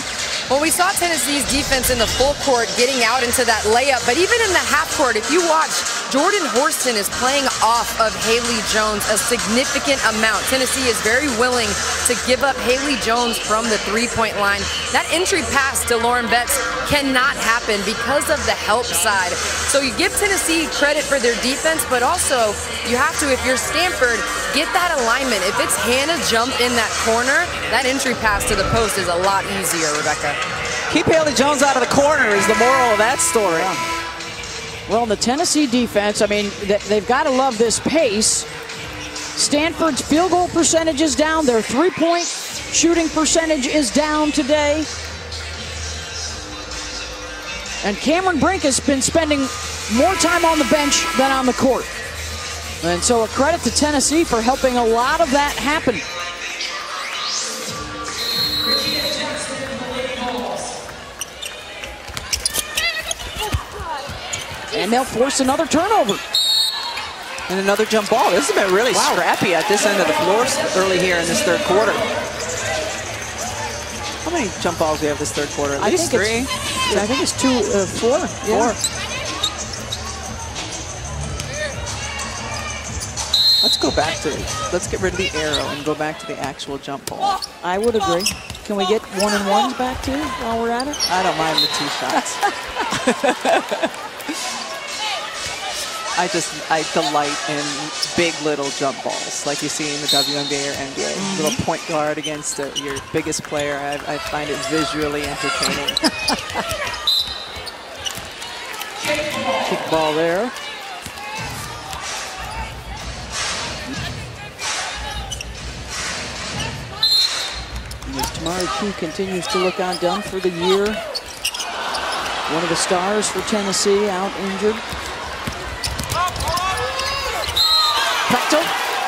Well, we saw Tennessee's defense in the full court getting out into that layup, but even in the half court, if you watch Jordan Horston is playing off of Haley Jones a significant amount. Tennessee is very willing to give up Haley Jones from the three-point line. That entry pass to Lauren Betts cannot happen because of the help side. So you give Tennessee credit for their defense, but also you have to, if you're Stanford, get that alignment. If it's Hannah Jump in that corner, that entry pass to the post is a lot easier, Rebecca. Keep Haley Jones out of the corner is the moral of that story. Well, the Tennessee defense, I mean, they've got to love this pace. Stanford's field goal percentage is down. Their three-point shooting percentage is down today. And Cameron Brink has been spending more time on the bench than on the court. And so a credit to Tennessee for helping a lot of that happen. And they'll force another turnover. And another jump ball. This has been really wow. scrappy at this end of the floor early here in this third quarter. How many jump balls do we have this third quarter? At least three? I think it's two, uh, four. Yeah. Four. Let's go back to, let's get rid of the arrow and go back to the actual jump ball. I would agree. Can we get one and ones back too while we're at it? I don't mind the two shots. I just, I delight in big little jump balls like you see in the WNBA or NBA. Mm -hmm. Little point guard against uh, your biggest player. I, I find it visually entertaining. Kick ball there. As Tamari Key continues to look undone for the year. One of the stars for Tennessee out injured.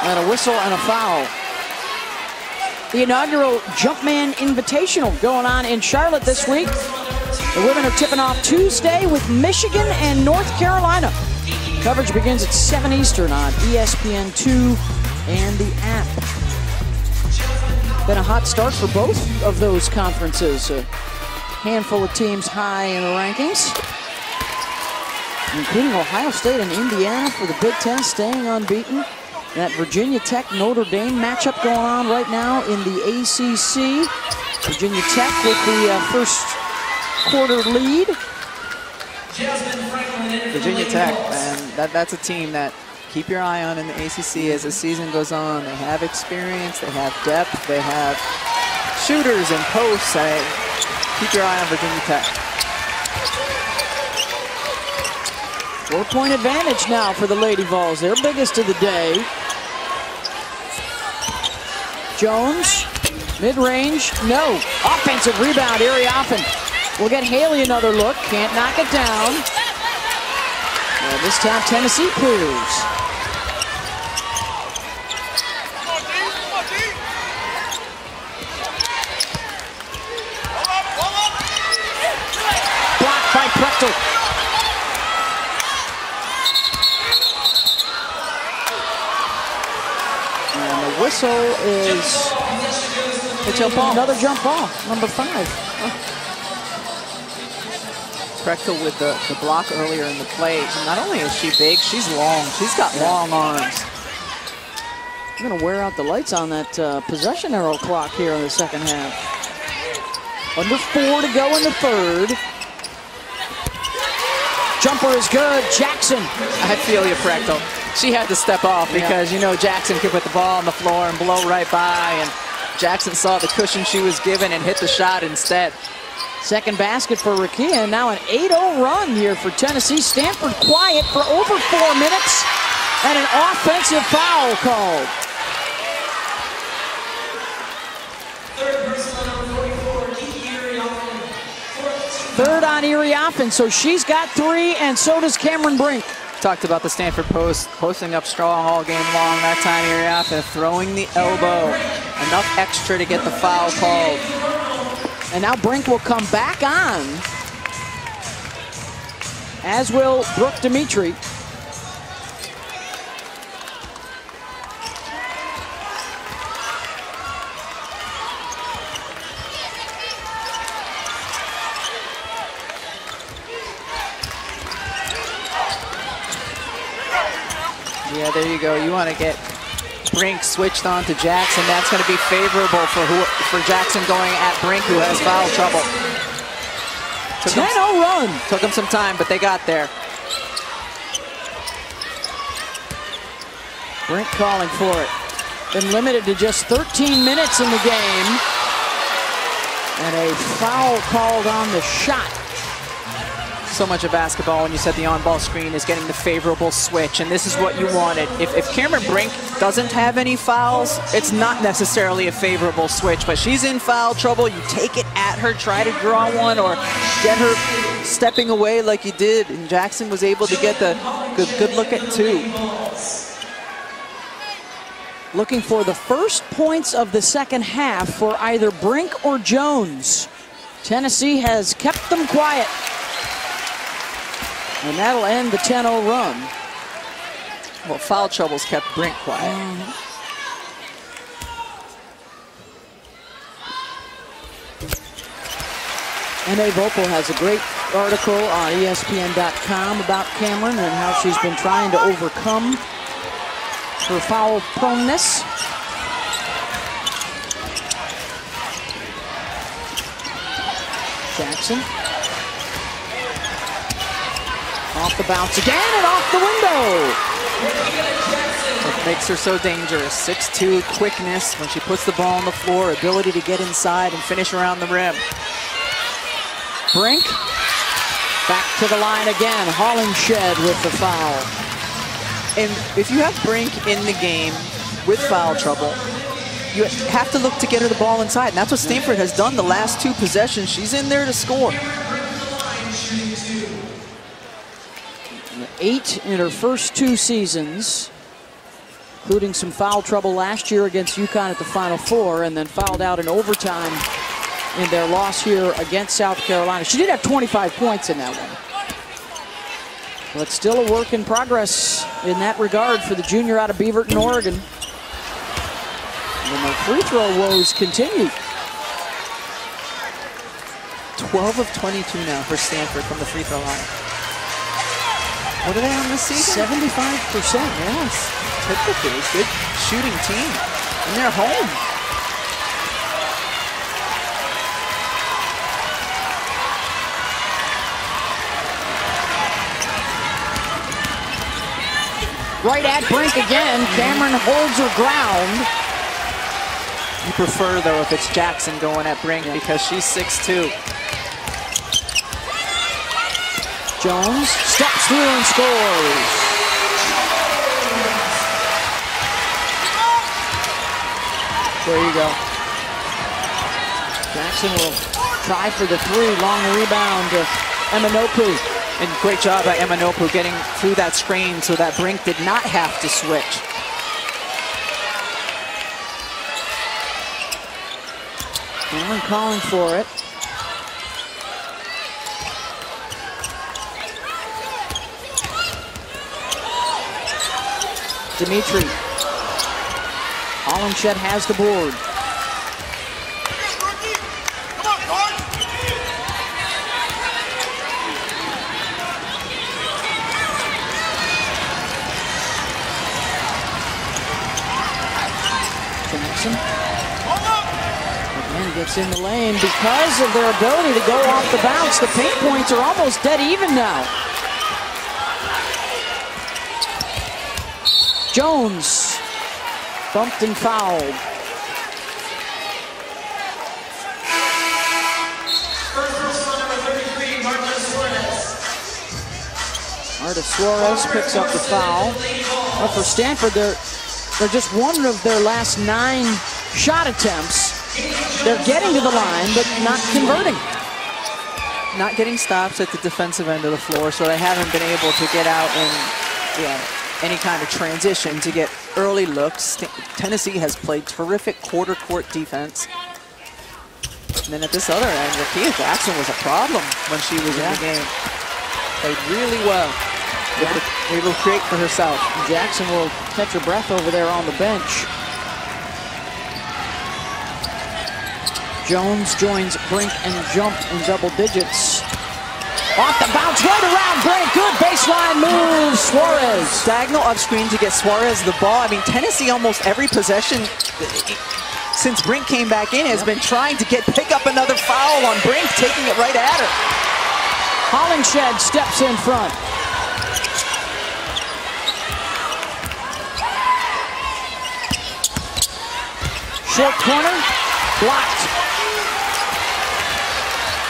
And a whistle and a foul. The inaugural Jumpman Invitational going on in Charlotte this week. The women are tipping off Tuesday with Michigan and North Carolina. Coverage begins at 7 Eastern on ESPN2 and the app. Been a hot start for both of those conferences. A handful of teams high in the rankings, including Ohio State and Indiana for the Big Ten staying unbeaten. That Virginia Tech Notre Dame matchup going on right now in the ACC. Virginia Tech with the uh, first quarter lead. Virginia Tech, and that, that's a team that keep your eye on in the ACC as the season goes on. They have experience, they have depth, they have shooters and posts. I, keep your eye on Virginia Tech. Four-point advantage now for the Lady Vols. Their biggest of the day. Jones, mid-range, no. Offensive rebound, Iriafen. We'll get Haley another look, can't knock it down. This time Tennessee clears. Blocked by Prechtel. Whistle is a jump ball. Another jump ball, number five. Prechtel with the, the block earlier in the play. Not only is she big, she's long. She's got long arms. I'm going to wear out the lights on that uh, possession arrow clock here in the second half. Under four to go in the third. Jumper is good. Jackson. I feel you, Prechtel she had to step off because, yeah. you know, Jackson could put the ball on the floor and blow right by. And Jackson saw the cushion she was given and hit the shot instead. Second basket for Rickea. Now an 8-0 run here for Tennessee. Stanford quiet for over four minutes. And an offensive foul called. Third on Iriafen, so she's got three, and so does Cameron Brink talked about the Stanford post posting up strong all game long. That time Iriafen throwing the elbow. Enough extra to get the foul called. And now Brink will come back on. As will Brooke Demetre. You go. You want to get Brink switched on to Jackson. That's going to be favorable for who, for Jackson going at Brink, who has foul trouble. 10-0 run. Took him some time, but they got there. Brink calling for it. Been limited to just 13 minutes in the game. And a foul called on the shot so much of basketball when you said the on-ball screen is getting the favorable switch, and this is what you wanted. If, if Cameron Brink doesn't have any fouls, it's not necessarily a favorable switch, but she's in foul trouble. You take it at her, try to draw one, or get her stepping away like you did, and Jackson was able to get the good, good look at two. Looking for the first points of the second half for either Brink or Jones. Tennessee has kept them quiet. And that'll end the 10-0 run. Well, foul troubles kept Brink quiet. Mm -hmm. M.A. Voepel has a great article on ESPN.com about Cameron and how she's been trying to overcome her foul proneness. Jackson off the bounce again and off the window. What makes her so dangerous. 6'2", quickness when she puts the ball on the floor, ability to get inside and finish around the rim. Brink back to the line again. Hollingshead with the foul. And if you have Brink in the game with foul trouble, you have to look to get her the ball inside. And that's what Stanford has done the last two possessions. She's in there to score. Eight in her first two seasons, including some foul trouble last year against UConn at the Final Four, and then fouled out in overtime in their loss here against South Carolina. She did have 25 points in that one. But still a work in progress in that regard for the junior out of Beaverton, Oregon. And the free throw woes continue. 12 of 22 now for Stanford from the free throw line. What are they on this season? 75%, yes. Typically, good shooting team. And they're home. Right at Brink again. Cameron holds her ground. You prefer, though, if it's Jackson going at Brink yeah. because she's 6'2". Jones steps through and scores. There you go. Jackson will try for the three. Long rebound to Emma-Nnopu. And great job by Emma-Nnopu getting through that screen so that Brink did not have to switch. Allen calling for it. Demetre. Hollingshead has the board. Again gets in the lane because of their ability to go off the bounce. The paint points are almost dead even now. Jones bumped and fouled. Marta Suarez picks up the foul. But for Stanford, they're, they're just one of their last nine shot attempts. They're getting to the line, but not converting. Not getting stops at the defensive end of the floor, so they haven't been able to get out and yeah, any kind of transition to get early looks. Tennessee has played terrific quarter court defense. And then at this other end, Rickea Jackson was a problem when she was yeah. in the game. Played really well. Yeah. Able to create for herself. Jackson will catch her breath over there on the bench. Jones joins Brink and Jump in double digits. Off the bounce, right around Brink. Good baseline move, Suarez. Diagonal up screen to get Suarez the ball. I mean, Tennessee almost every possession since Brink came back in has been trying to get pick up another foul on Brink, taking it right at her. Hollingshead steps in front. Short corner, blocked.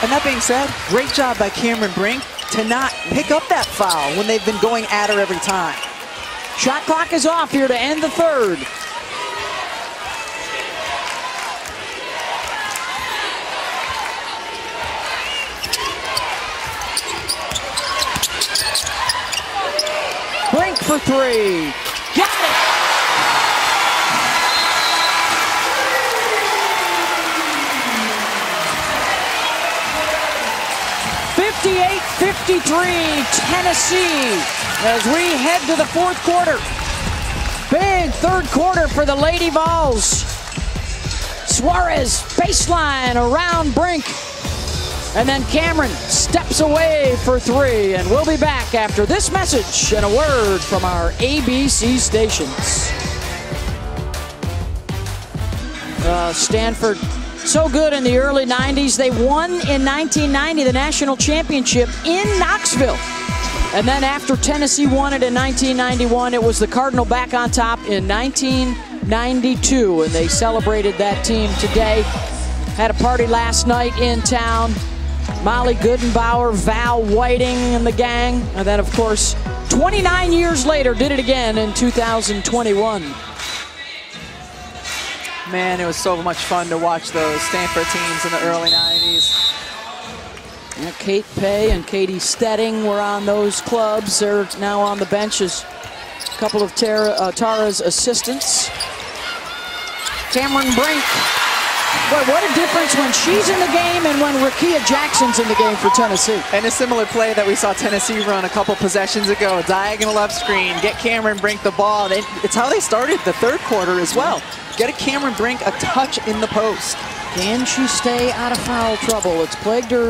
And that being said, great job by Cameron Brink to not pick up that foul when they've been going at her every time. Shot clock is off here to end the third. Brink for three. 58-53 Tennessee as we head to the fourth quarter. Big third quarter for the Lady Vols. Suarez baseline around Brink. And then Cameron steps away for three. And we'll be back after this message and a word from our ABC stations. Uh, Stanford so good in the early 90s. They won in 1990 the national championship in Knoxville. And then after Tennessee won it in 1991, it was the Cardinal back on top in 1992. And they celebrated that team today. Had a party last night in town. Molly Goodenbour, Val Whiting, and the gang. And then, of course, 29 years later, did it again in 2021 man, it was so much fun to watch those Stanford teams in the early 90s. Yeah, Kate Paye and Katy Steding were on those clubs. They're now on the benches. A couple of Tara, uh, Tara's assistants. Cameron Brink. Boy, what a difference when she's in the game and when Rickea Jackson's in the game for Tennessee. And a similar play that we saw Tennessee run a couple possessions ago. Diagonal up screen, get Cameron Brink the ball. It's how they started the third quarter as well. Get a Cameron Brink a touch in the post. Can she stay out of foul trouble? It's plagued her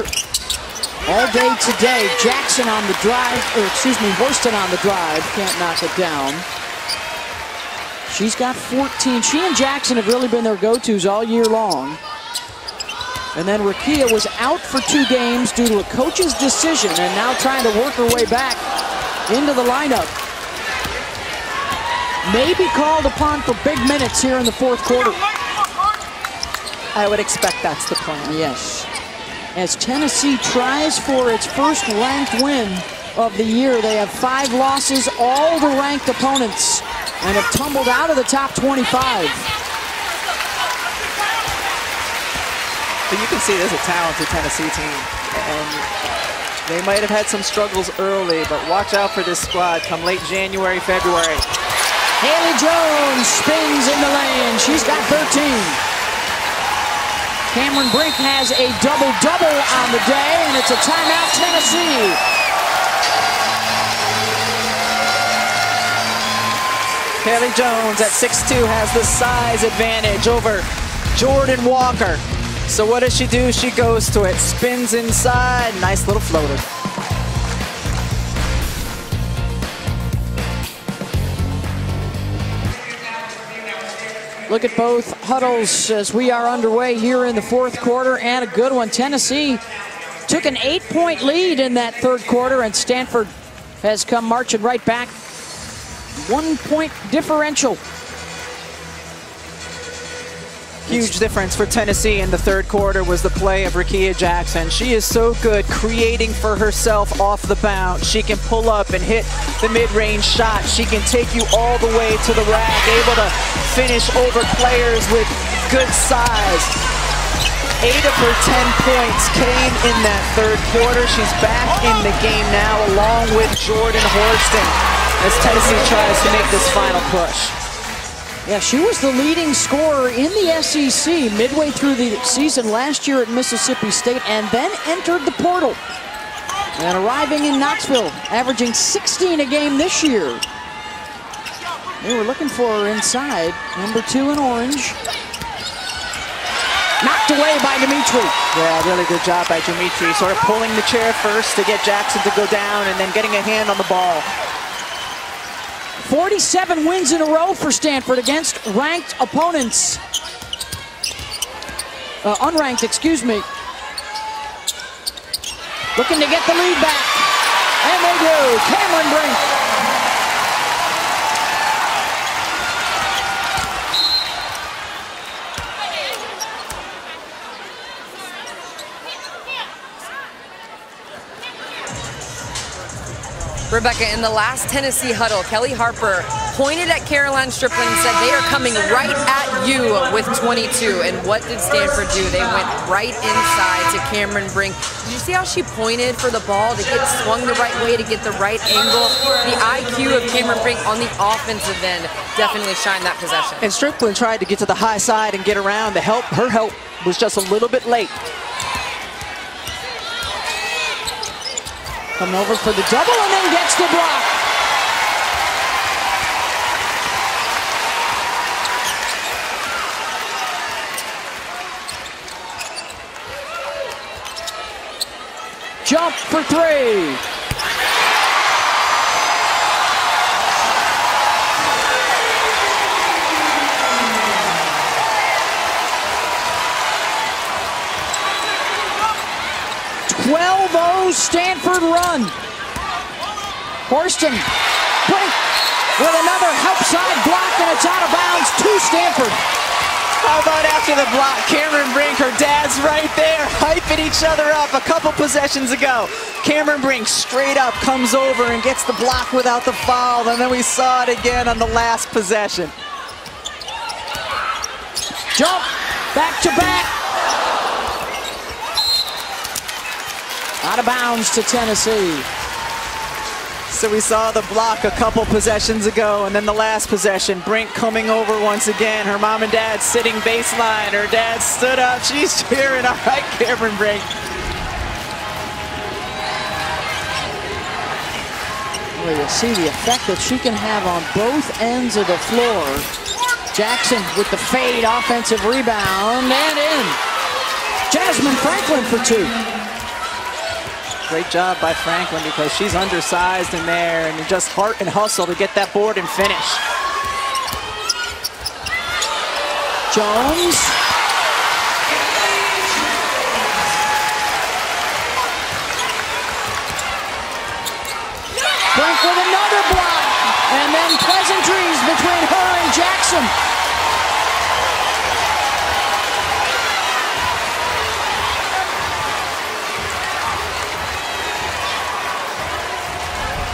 all day today. Jackson on the drive, or excuse me, Horston on the drive. Can't knock it down. She's got 14. She and Jackson have really been their go-tos all year long. And then Rickea was out for two games due to a coach's decision and now trying to work her way back into the lineup may be called upon for big minutes here in the fourth quarter. I would expect that's the plan. Yes. As Tennessee tries for its first ranked win of the year, they have five losses, all the ranked opponents, and have tumbled out of the top 25. But you can see there's a talented Tennessee team. And they might have had some struggles early, but watch out for this squad come late January, February. Haley Jones spins in the lane. She's got 13. Cameron Brink has a double-double on the day, and it's a timeout, Tennessee. Haley Jones at 6'2 has the size advantage over Jordan Walker. So what does she do? She goes to it, spins inside, nice little floater. Look at both huddles as we are underway here in the fourth quarter, and a good one. Tennessee took an eight-point lead in that third quarter, and Stanford has come marching right back. One-point differential Huge difference for Tennessee in the third quarter was the play of Rickea Jackson. She is so good creating for herself off the bounce. She can pull up and hit the mid-range shot. She can take you all the way to the rack, able to finish over players with good size. Eight of her 10 points came in that third quarter. She's back in the game now along with Jordan Horston as Tennessee tries to make this final push. Yeah, she was the leading scorer in the SEC midway through the season last year at Mississippi State and then entered the portal. And arriving in Knoxville, averaging 16 a game this year. They were looking for her inside. Number two in orange. Knocked away by Demetre. Yeah, really good job by Demetre. Sort of pulling the chair first to get Jackson to go down and then getting a hand on the ball. 47 wins in a row for Stanford against ranked opponents. Uh, unranked, excuse me. Looking to get the lead back. And they do. Cameron Brink Rebecca, in the last Tennessee huddle, Kellie Harper pointed at Karoline Striplin and said, they are coming right at you with 22. And what did Stanford do? They went right inside to Cameron Brink. Did you see how she pointed for the ball to get swung the right way, to get the right angle? The IQ of Cameron Brink on the offensive end definitely shined that possession. And Striplin tried to get to the high side and get around. The help, her help was just a little bit late. Coming over for the double and then gets the block. Jump for three. 12-0 Stanford run. Horston, Brink with another help side block, and it's out of bounds to Stanford. How about after the block, Cameron Brink, her dad's right there, hyping each other up a couple possessions ago. Cameron Brink straight up comes over and gets the block without the foul, and then we saw it again on the last possession. Jump, back to back, Out of bounds to Tennessee. So we saw the block a couple possessions ago, and then the last possession, Brink coming over once again. Her mom and dad sitting baseline. Her dad stood up. She's cheering. All right, Cameron Brink. Well, you see the effect that she can have on both ends of the floor. Jackson with the fade offensive rebound and in. Jasmine Franklin for two. Great job by Franklin because she's undersized in there and just heart and hustle to get that board and finish. Jones. Brink with another block. And then pleasantries between her and Jackson.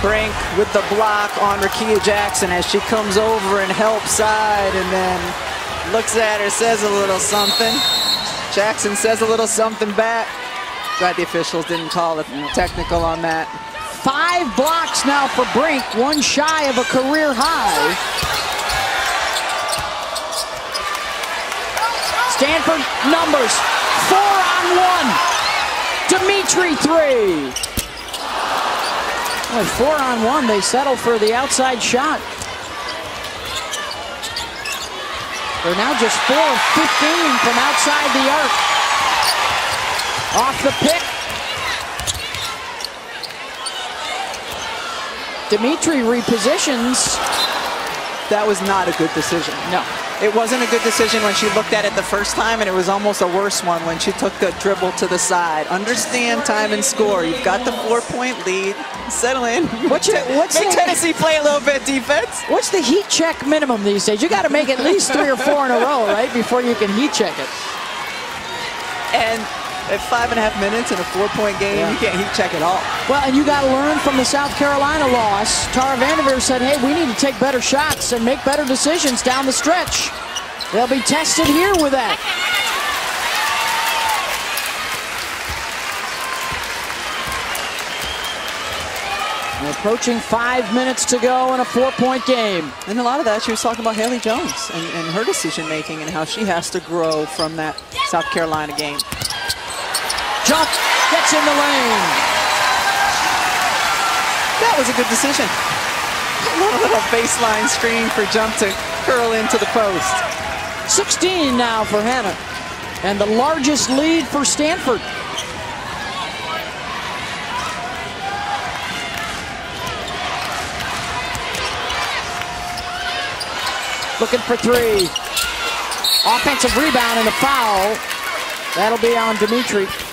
Brink with the block on Rickea Jackson as she comes over and helps side and then looks at her, says a little something. Jackson says a little something back. Glad the officials didn't call it technical on that. Five blocks now for Brink, one shy of a career high. Stanford numbers, four on one. Demetre three. Well, four on one, they settle for the outside shot. They're now just 4 of 15 from outside the arc. Off the pick. Demetre repositions. That was not a good decision. No. It wasn't a good decision when she looked at it the first time, and it was almost a worse one when she took the dribble to the side. Understand time and score. You've got the four-point lead. Settle in. What's, your, what's Make the, Tennessee play a little bit defense. What's the heat check minimum these days? You got to make at least three or four in a row, right, before you can heat check it. And at five and a half minutes in a four-point game, yeah. you can't heat check at all. Well, and you got to learn from the South Carolina loss. Tara VanDerveer said, hey, we need to take better shots and make better decisions down the stretch. They'll be tested here with that. We're approaching five minutes to go in a four-point game. And a lot of that, she was talking about Haley Jones and, and her decision-making and how she has to grow from that South Carolina game. Jump, gets in the lane. That was a good decision. A little, little baseline screen for jump to curl into the post. 16 now for Hannah. And the largest lead for Stanford. Looking for three. Offensive rebound and a foul. That'll be on Demetre.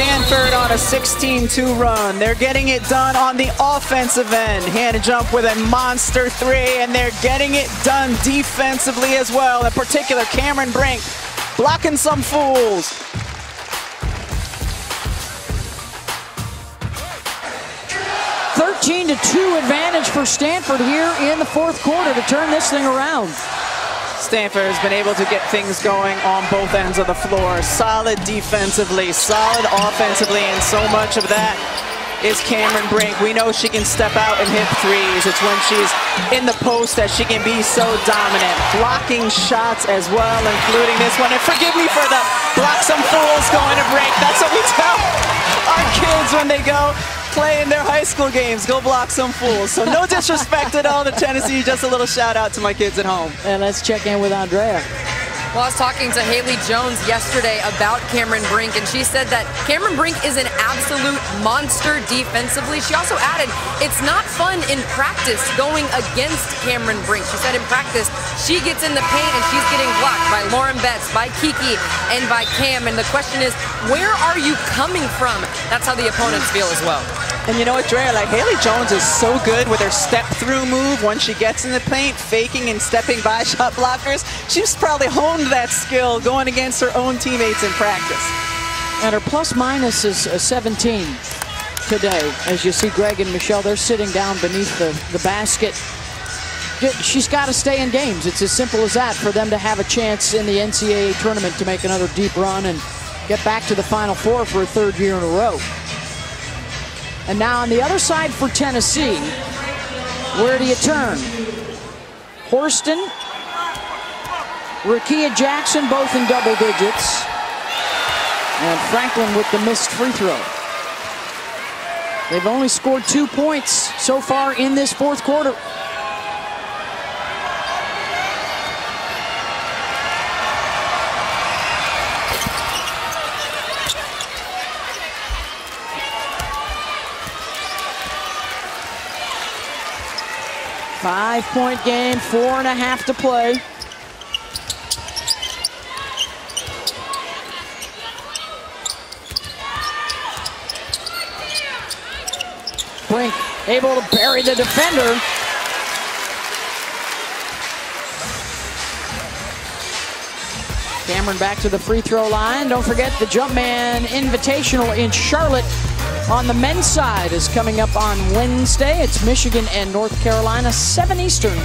Stanford on a 16-2 run. They're getting it done on the offensive end. Hannah Jump with a monster three, and they're getting it done defensively as well. In particular, Cameron Brink blocking some fools. 13 to 2 advantage for Stanford here in the fourth quarter to turn this thing around. Stanford has been able to get things going on both ends of the floor. Solid defensively, solid offensively, and so much of that is Cameron Brink. We know she can step out and hit threes. It's when she's in the post that she can be so dominant. Blocking shots as well, including this one. And forgive me for the block some fools going to break. That's what we tell our kids when they go play in their high school games. Go block some fools. So no disrespect at all to Tennessee. Just a little shout out to my kids at home. And let's check in with Andraya. Well, I was talking to Haley Jones yesterday about Cameron Brink, and she said that Cameron Brink is an absolute monster defensively. She also added, it's not fun in practice going against Cameron Brink. She said in practice, she gets in the paint and she's getting blocked by Lauren Betts, by Kiki, and by Cam. And the question is, where are you coming from? That's how the opponents feel as well. And you know what, Drea, like Haley Jones is so good with her step-through move once she gets in the paint, faking and stepping by shot blockers. She's probably honed that skill going against her own teammates in practice. And her plus minus is uh, 17 today. As you see Greg and Michelle, they're sitting down beneath the, the basket. She's got to stay in games. It's as simple as that for them to have a chance in the NCAA tournament to make another deep run and get back to the Final Four for a third year in a row. And now on the other side for Tennessee, where do you turn? Horston, Rickea Jackson, both in double digits. And Franklin with the missed free throw. They've only scored two points so far in this fourth quarter. Five point game, four and a half to play. Brink able to bury the defender. Cameron back to the free throw line. Don't forget the Jumpman Invitational in Charlotte on the men's side is coming up on Wednesday. It's Michigan and North Carolina, 7 Eastern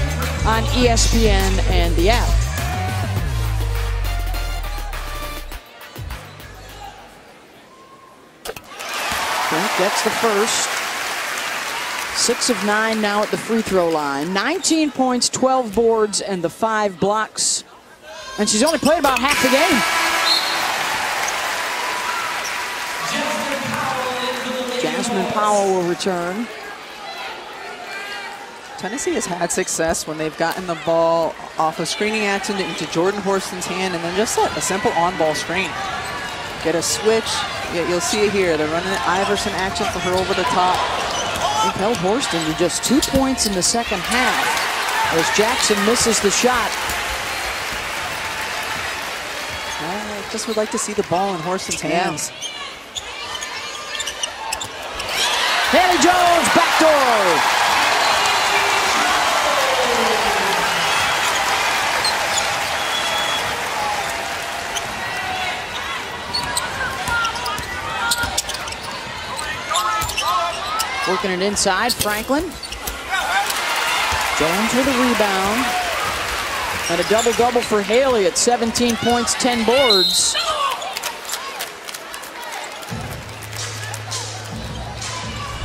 on ESPN and the app. Gets the first. Six of nine now at the free throw line. 19 points, 12 boards, and the five blocks. And she's only played about half the game. Jasmine Powell will return. Tennessee has had success when they've gotten the ball off a screening action into Jordan Horston's hand and then just a, a simple on-ball screen. Get a switch. Yeah, you'll see it here. They're running an Iverson action for her over the top. They've held Horston to just two points in the second half as Jackson misses the shot. I just would like to see the ball in Horston's hands. Yeah. Haley Jones, backdoor. Working it inside, Franklin. Jones with a rebound. And a double-double for Haley at 17 points, 10 boards.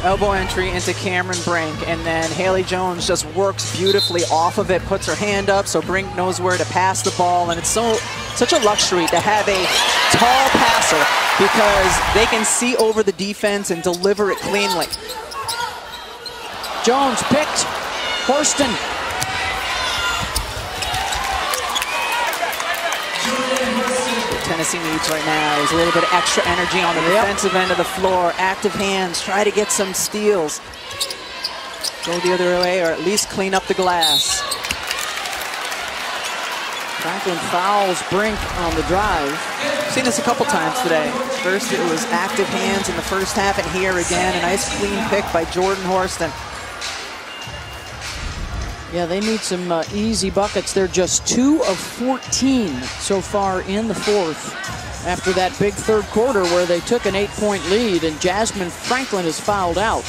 Elbow entry into Cameron Brink, and then Haley Jones just works beautifully off of it, puts her hand up so Brink knows where to pass the ball, and it's so such a luxury to have a tall passer because they can see over the defense and deliver it cleanly. Jones picked, Horston. Tennessee needs right now is a little bit of extra energy on the yep. defensive end of the floor. Active hands, try to get some steals. Go the other way or at least clean up the glass. Franklin fouls Brink on the drive. Seen this a couple times today. First it was active hands in the first half and here again a nice clean pick by Jordan Horston. Yeah, they need some uh, easy buckets. They're just two of 14 so far in the fourth after that big third quarter where they took an eight-point lead and Jasmine Franklin is fouled out.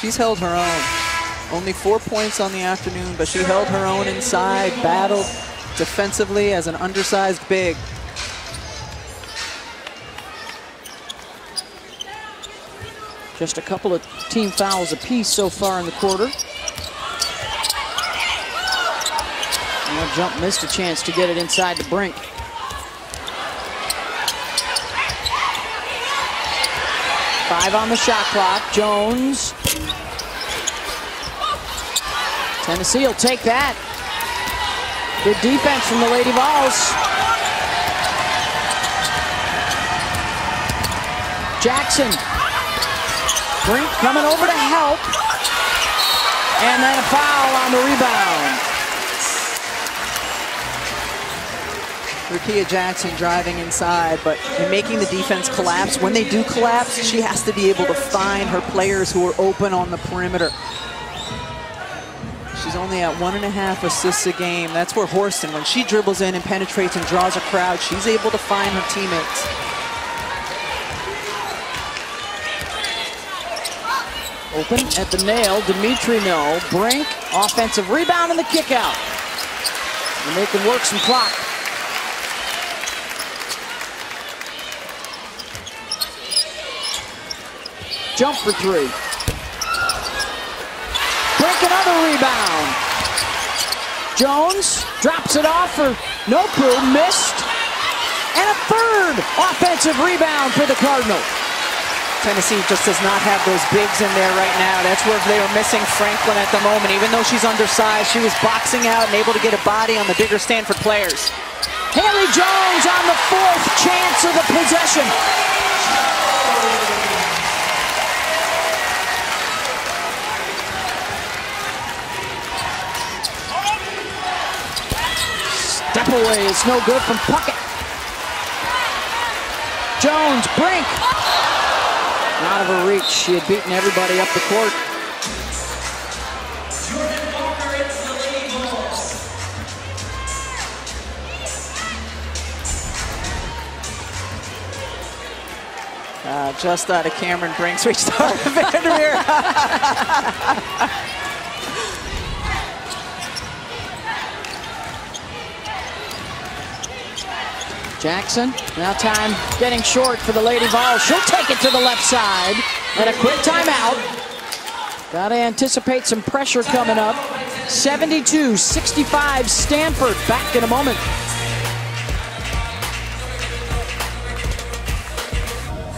She's held her own. Only four points on the afternoon, but she held her own inside, battled defensively as an undersized big. Just a couple of team fouls apiece so far in the quarter. Jump missed a chance to get it inside the brink. Five on the shot clock. Jones. Tennessee will take that. Good defense from the Lady Vols. Jackson. Brink coming over to help. And then a foul on the rebound. Rickea Jackson driving inside, but in making the defense collapse, when they do collapse, she has to be able to find her players who are open on the perimeter. She's only at one and a half assists a game. That's where Horston, when she dribbles in and penetrates and draws a crowd, she's able to find her teammates. Open at the nail, Demetre no. Brink, offensive rebound and the kick out. And they can work some clock. Jump for three. Break another rebound. Jones drops it off for Nopu, missed. And a third offensive rebound for the Cardinals. Tennessee just does not have those bigs in there right now. That's where they were missing Franklin at the moment. Even though she's undersized, she was boxing out and able to get a body on the bigger Stanford players. Haley Jones on the fourth chance of the possession. Away is no good from Puckett. Jones, Brink. Out of her reach. She had beaten everybody up the court. Uh, just out of Cameron Brink's reach. VanDerveer. Jackson, now time getting short for the Lady Vols. She'll take it to the left side. And a quick timeout. Got to anticipate some pressure coming up. 72-65 Stanford. Back in a moment.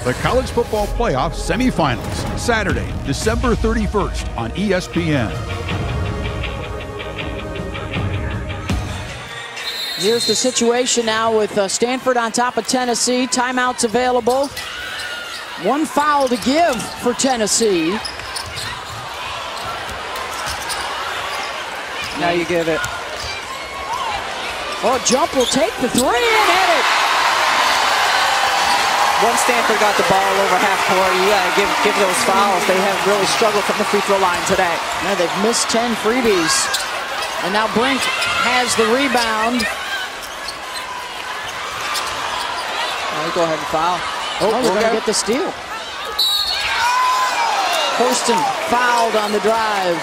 The College Football Playoff Semifinals, Saturday, December 31st on ESPN. Here's the situation now with uh, Stanford on top of Tennessee. Timeouts available. One foul to give for Tennessee. Now you give it. Oh, jump will take the three and hit it. Once Stanford got the ball over half court, you gotta give, give those fouls. They have really struggled from the free throw line today. Yeah, they've missed 10 freebies. And now Brink has the rebound. Go ahead and foul. Oh, oh we're going to get the steal. Horston fouled on the drive.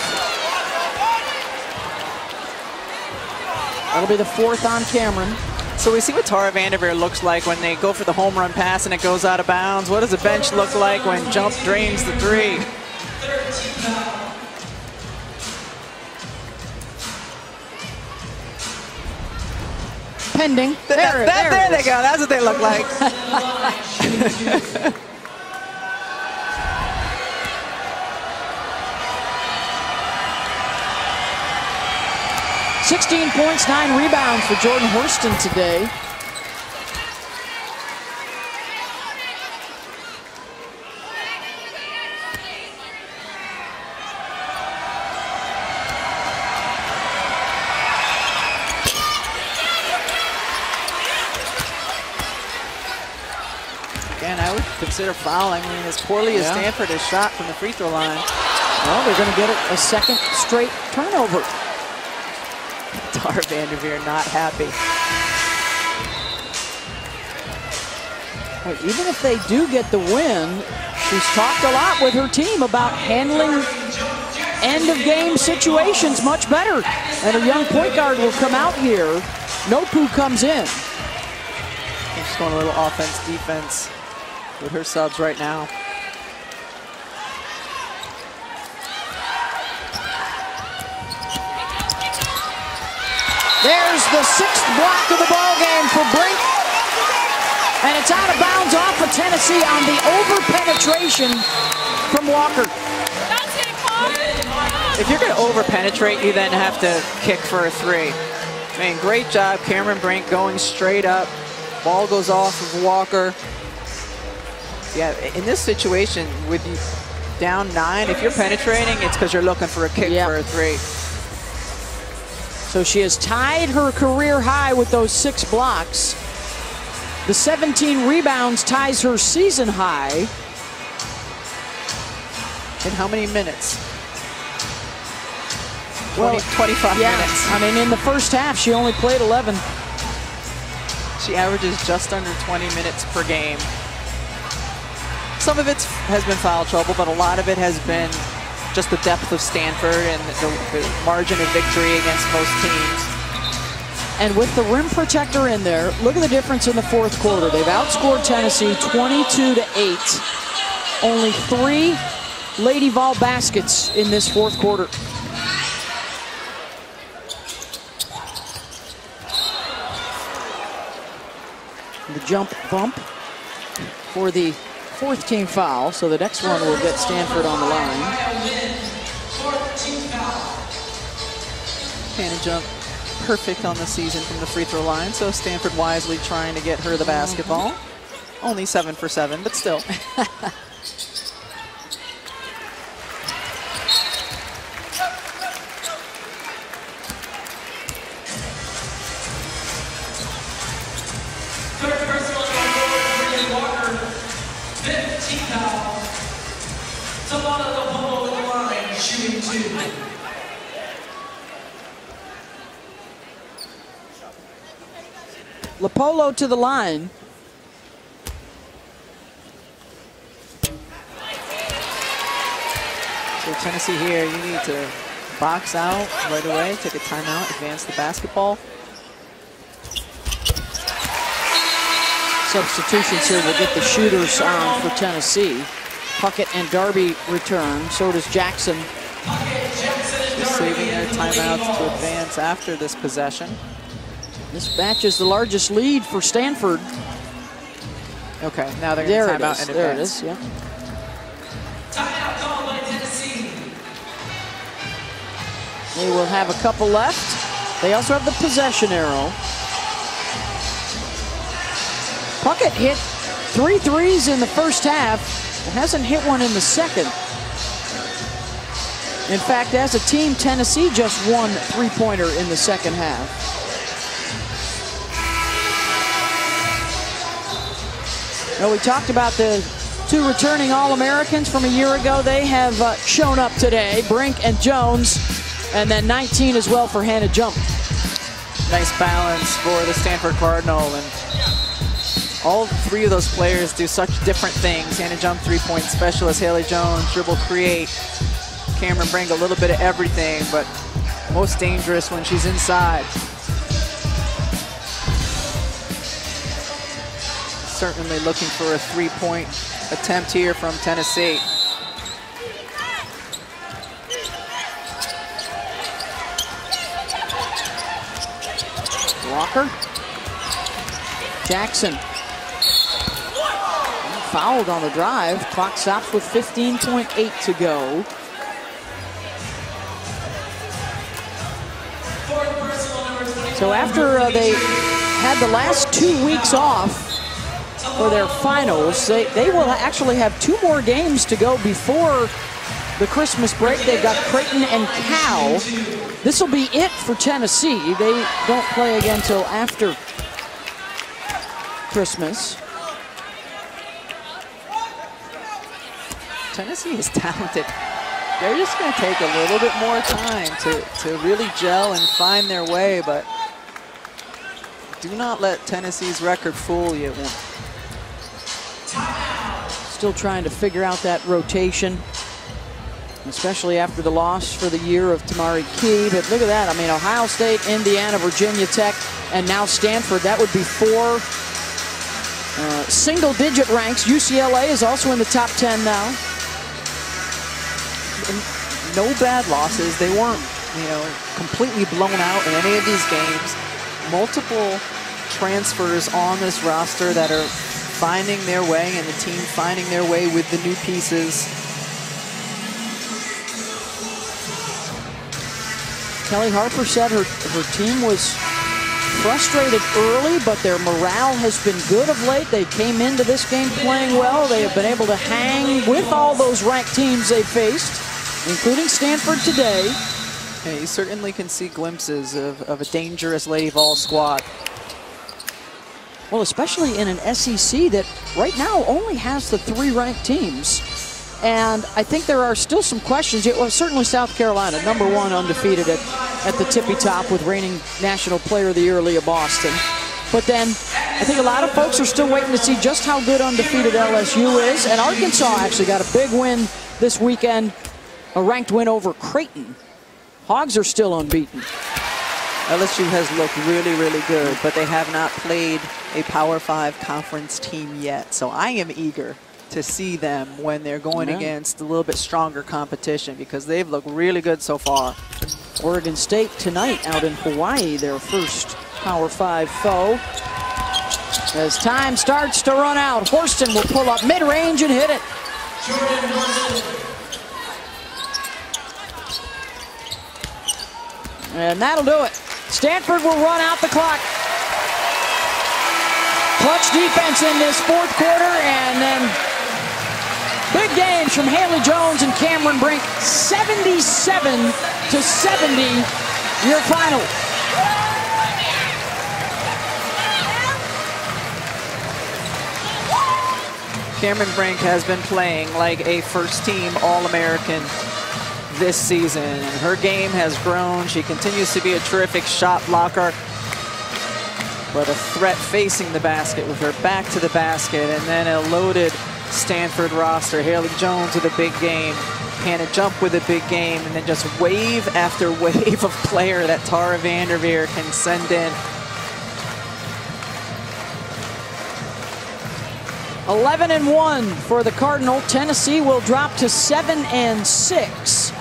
That'll be the fourth on Cameron. So we see what Tara VanDerveer looks like when they go for the home run pass and it goes out of bounds. What does the bench look like when Jump drains the three? Pending. There, that, that, there, there they go. That's what they look like. Sixteen points, nine rebounds for Jordan Horston today. Consider fouling. I mean, as poorly as Yeah. Stanford has shot from the free throw line. Well, they're going to get a, a second straight turnover. Tara VanDerveer not happy. Well, even if they do get the win, she's talked a lot with her team about handling end of game situations much better. And her young point guard will come out here. Nopu comes in. She's going a little offense, defense with her subs right now. There's the sixth block of the ball game for Brink. And it's out of bounds off of Tennessee on the over penetration from Walker. If you're going to over penetrate, you then have to kick for a three. I mean, great job, Cameron Brink going straight up. Ball goes off of Walker. Yeah, in this situation, with you down nine, if you're penetrating, it's because you're looking for a kick Yep. for a three. So she has tied her career high with those six blocks. The 17 rebounds ties her season high. In how many minutes? Well, 25 yeah, minutes. I mean, in the first half, she only played 11. She averages just under 20 minutes per game. Some of it has been foul trouble, but a lot of it has been just the depth of Stanford and the, the margin of victory against most teams. And with the rim protector in there, look at the difference in the fourth quarter. They've outscored Tennessee 22 to 8. Only three Lady Vol baskets in this fourth quarter. The jump bump for the fourth team foul. So the next one will get Stanford on the line. Hannah jump perfect on the season from the free throw line, so Stanford wisely trying to get her the basketball. Only seven for seven, but still. Lepolo with the line. Lepolo to the line. So Tennessee here, you need to box out right away, take a timeout, advance the basketball. Substitutions here will get the shooters on for Tennessee. Puckett and Darby return. So does Jackson. Just saving their timeouts to advance after this possession. This match is the largest lead for Stanford. Okay, now they're There going to it timeout is. and There it advance. is. Yeah. Timeout called by Tennessee. They will have a couple left. They also have the possession arrow. Puckett hit three threes in the first half. Hasn't hit one in the second. In fact, as a team, Tennessee just won three-pointer in the second half. Well, we talked about the two returning All-Americans from a year ago. They have uh, shown up today, Brink and Jones, and then 19 as well for Hannah Jump. Nice balance for the Stanford Cardinal. And all three of those players do such different things. Hannah Jump, three-point specialist. Haley Jones, dribble create. Cameron Brink, a little bit of everything, but most dangerous when she's inside. Certainly looking for a three-point attempt here from Tennessee. Walker. Jackson. Fouled on the drive. Clock stops with 15.8 to go. Fourth personal number 24. So after uh, they had the last two weeks off for their finals, they, they will actually have two more games to go before the Christmas break. They've got Creighton and Cal. This will be it for Tennessee. They don't play again until after Christmas. Tennessee is talented. They're just going to take a little bit more time to, to really gel and find their way, but do not let Tennessee's record fool you. Still trying to figure out that rotation, especially after the loss for the year of Tamari Key. But look at that. I mean, Ohio State, Indiana, Virginia Tech, and now Stanford. That would be four uh, single-digit ranks. UCLA is also in the top 10 now. No bad losses. They weren't, you know, completely blown out in any of these games. Multiple transfers on this roster that are finding their way and the team finding their way with the new pieces. Kellie Harper said her, her team was frustrated early, but their morale has been good of late. They came into this game playing well. They have been able to hang with all those ranked teams they faced, including Stanford today. Yeah, you certainly can see glimpses of, of a dangerous Lady Vol squad. Well, especially in an SEC that right now only has the three ranked teams. And I think there are still some questions. Well, certainly South Carolina, number one undefeated at, at the tippy top with reigning National Player of the Year, Aliyah Boston. But then I think a lot of folks are still waiting to see just how good undefeated LSU is. And Arkansas actually got a big win this weekend, a ranked win over Creighton. Hogs are still unbeaten. LSU has looked really, really good, but they have not played a Power 5 conference team yet. So I am eager to see them when they're going yeah. against a little bit stronger competition because they've looked really good so far. Oregon State tonight out in Hawaii, their first Power 5 foe. As time starts to run out, Horston will pull up mid-range and hit it. And that'll do it. Stanford will run out the clock. Clutch defense in this fourth quarter, and then big games from Haley Jones and Cameron Brink. 77 to 70, your final. Cameron Brink has been playing like a first-team All-American this season. Her game has grown. She continues to be a terrific shot blocker, but a threat facing the basket with her back to the basket. And then a loaded Stanford roster. Haley Jones with a big game. Hannah Jump with a big game. And then just wave after wave of player that Tara VanDerveer can send in. 11 and 1 for the Cardinal. Tennessee will drop to 7 and 6.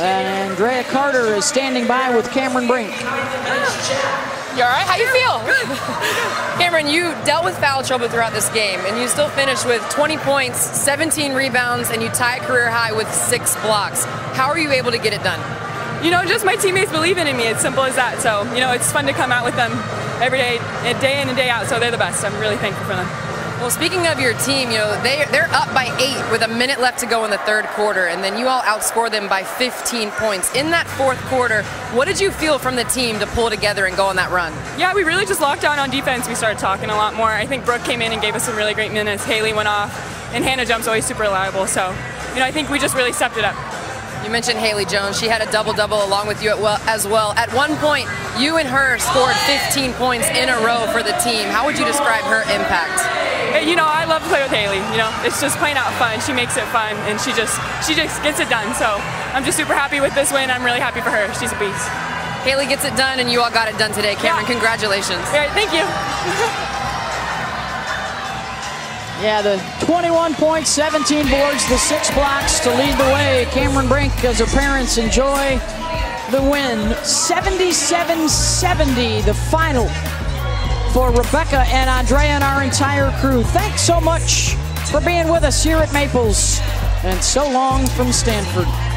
And Andraya Carter is standing by with Cameron Brink. You all right? How you feel? Cameron, you dealt with foul trouble throughout this game, and you still finished with 20 points, 17 rebounds, and you tie a career high with six blocks. How are you able to get it done? You know, just my teammates believing in me. It's simple as that. So, you know, it's fun to come out with them every day, day in and day out. So they're the best. I'm really thankful for them. Well, speaking of your team, you know, they, they're up by eight with a minute left to go in the third quarter, and then you all outscore them by 15 points. In that fourth quarter, what did you feel from the team to pull together and go on that run? Yeah, we really just locked down on defense. We started talking a lot more. I think Brooke came in and gave us some really great minutes. Haley went off, and Hannah Jump's always super reliable. So, you know, I think we just really stepped it up. You mentioned Haley Jones. She had a double-double along with you well, as well. At one point, you and her scored 15 points in a row for the team. How would you describe her impact? You know, I love to play with Haley. You know, it's just plain out fun. She makes it fun, and she just she just gets it done. So I'm just super happy with this win. I'm really happy for her. She's a beast. Haley gets it done, and you all got it done today. Cameron, yeah. congratulations. All right, thank you. yeah, the 21 points, 17 boards, the six blocks to lead the way. Cameron Brink, as her parents enjoy the win. 77-70, the final for Rebecca and Andraya and our entire crew. Thanks so much for being with us here at Maples. And so long from Stanford.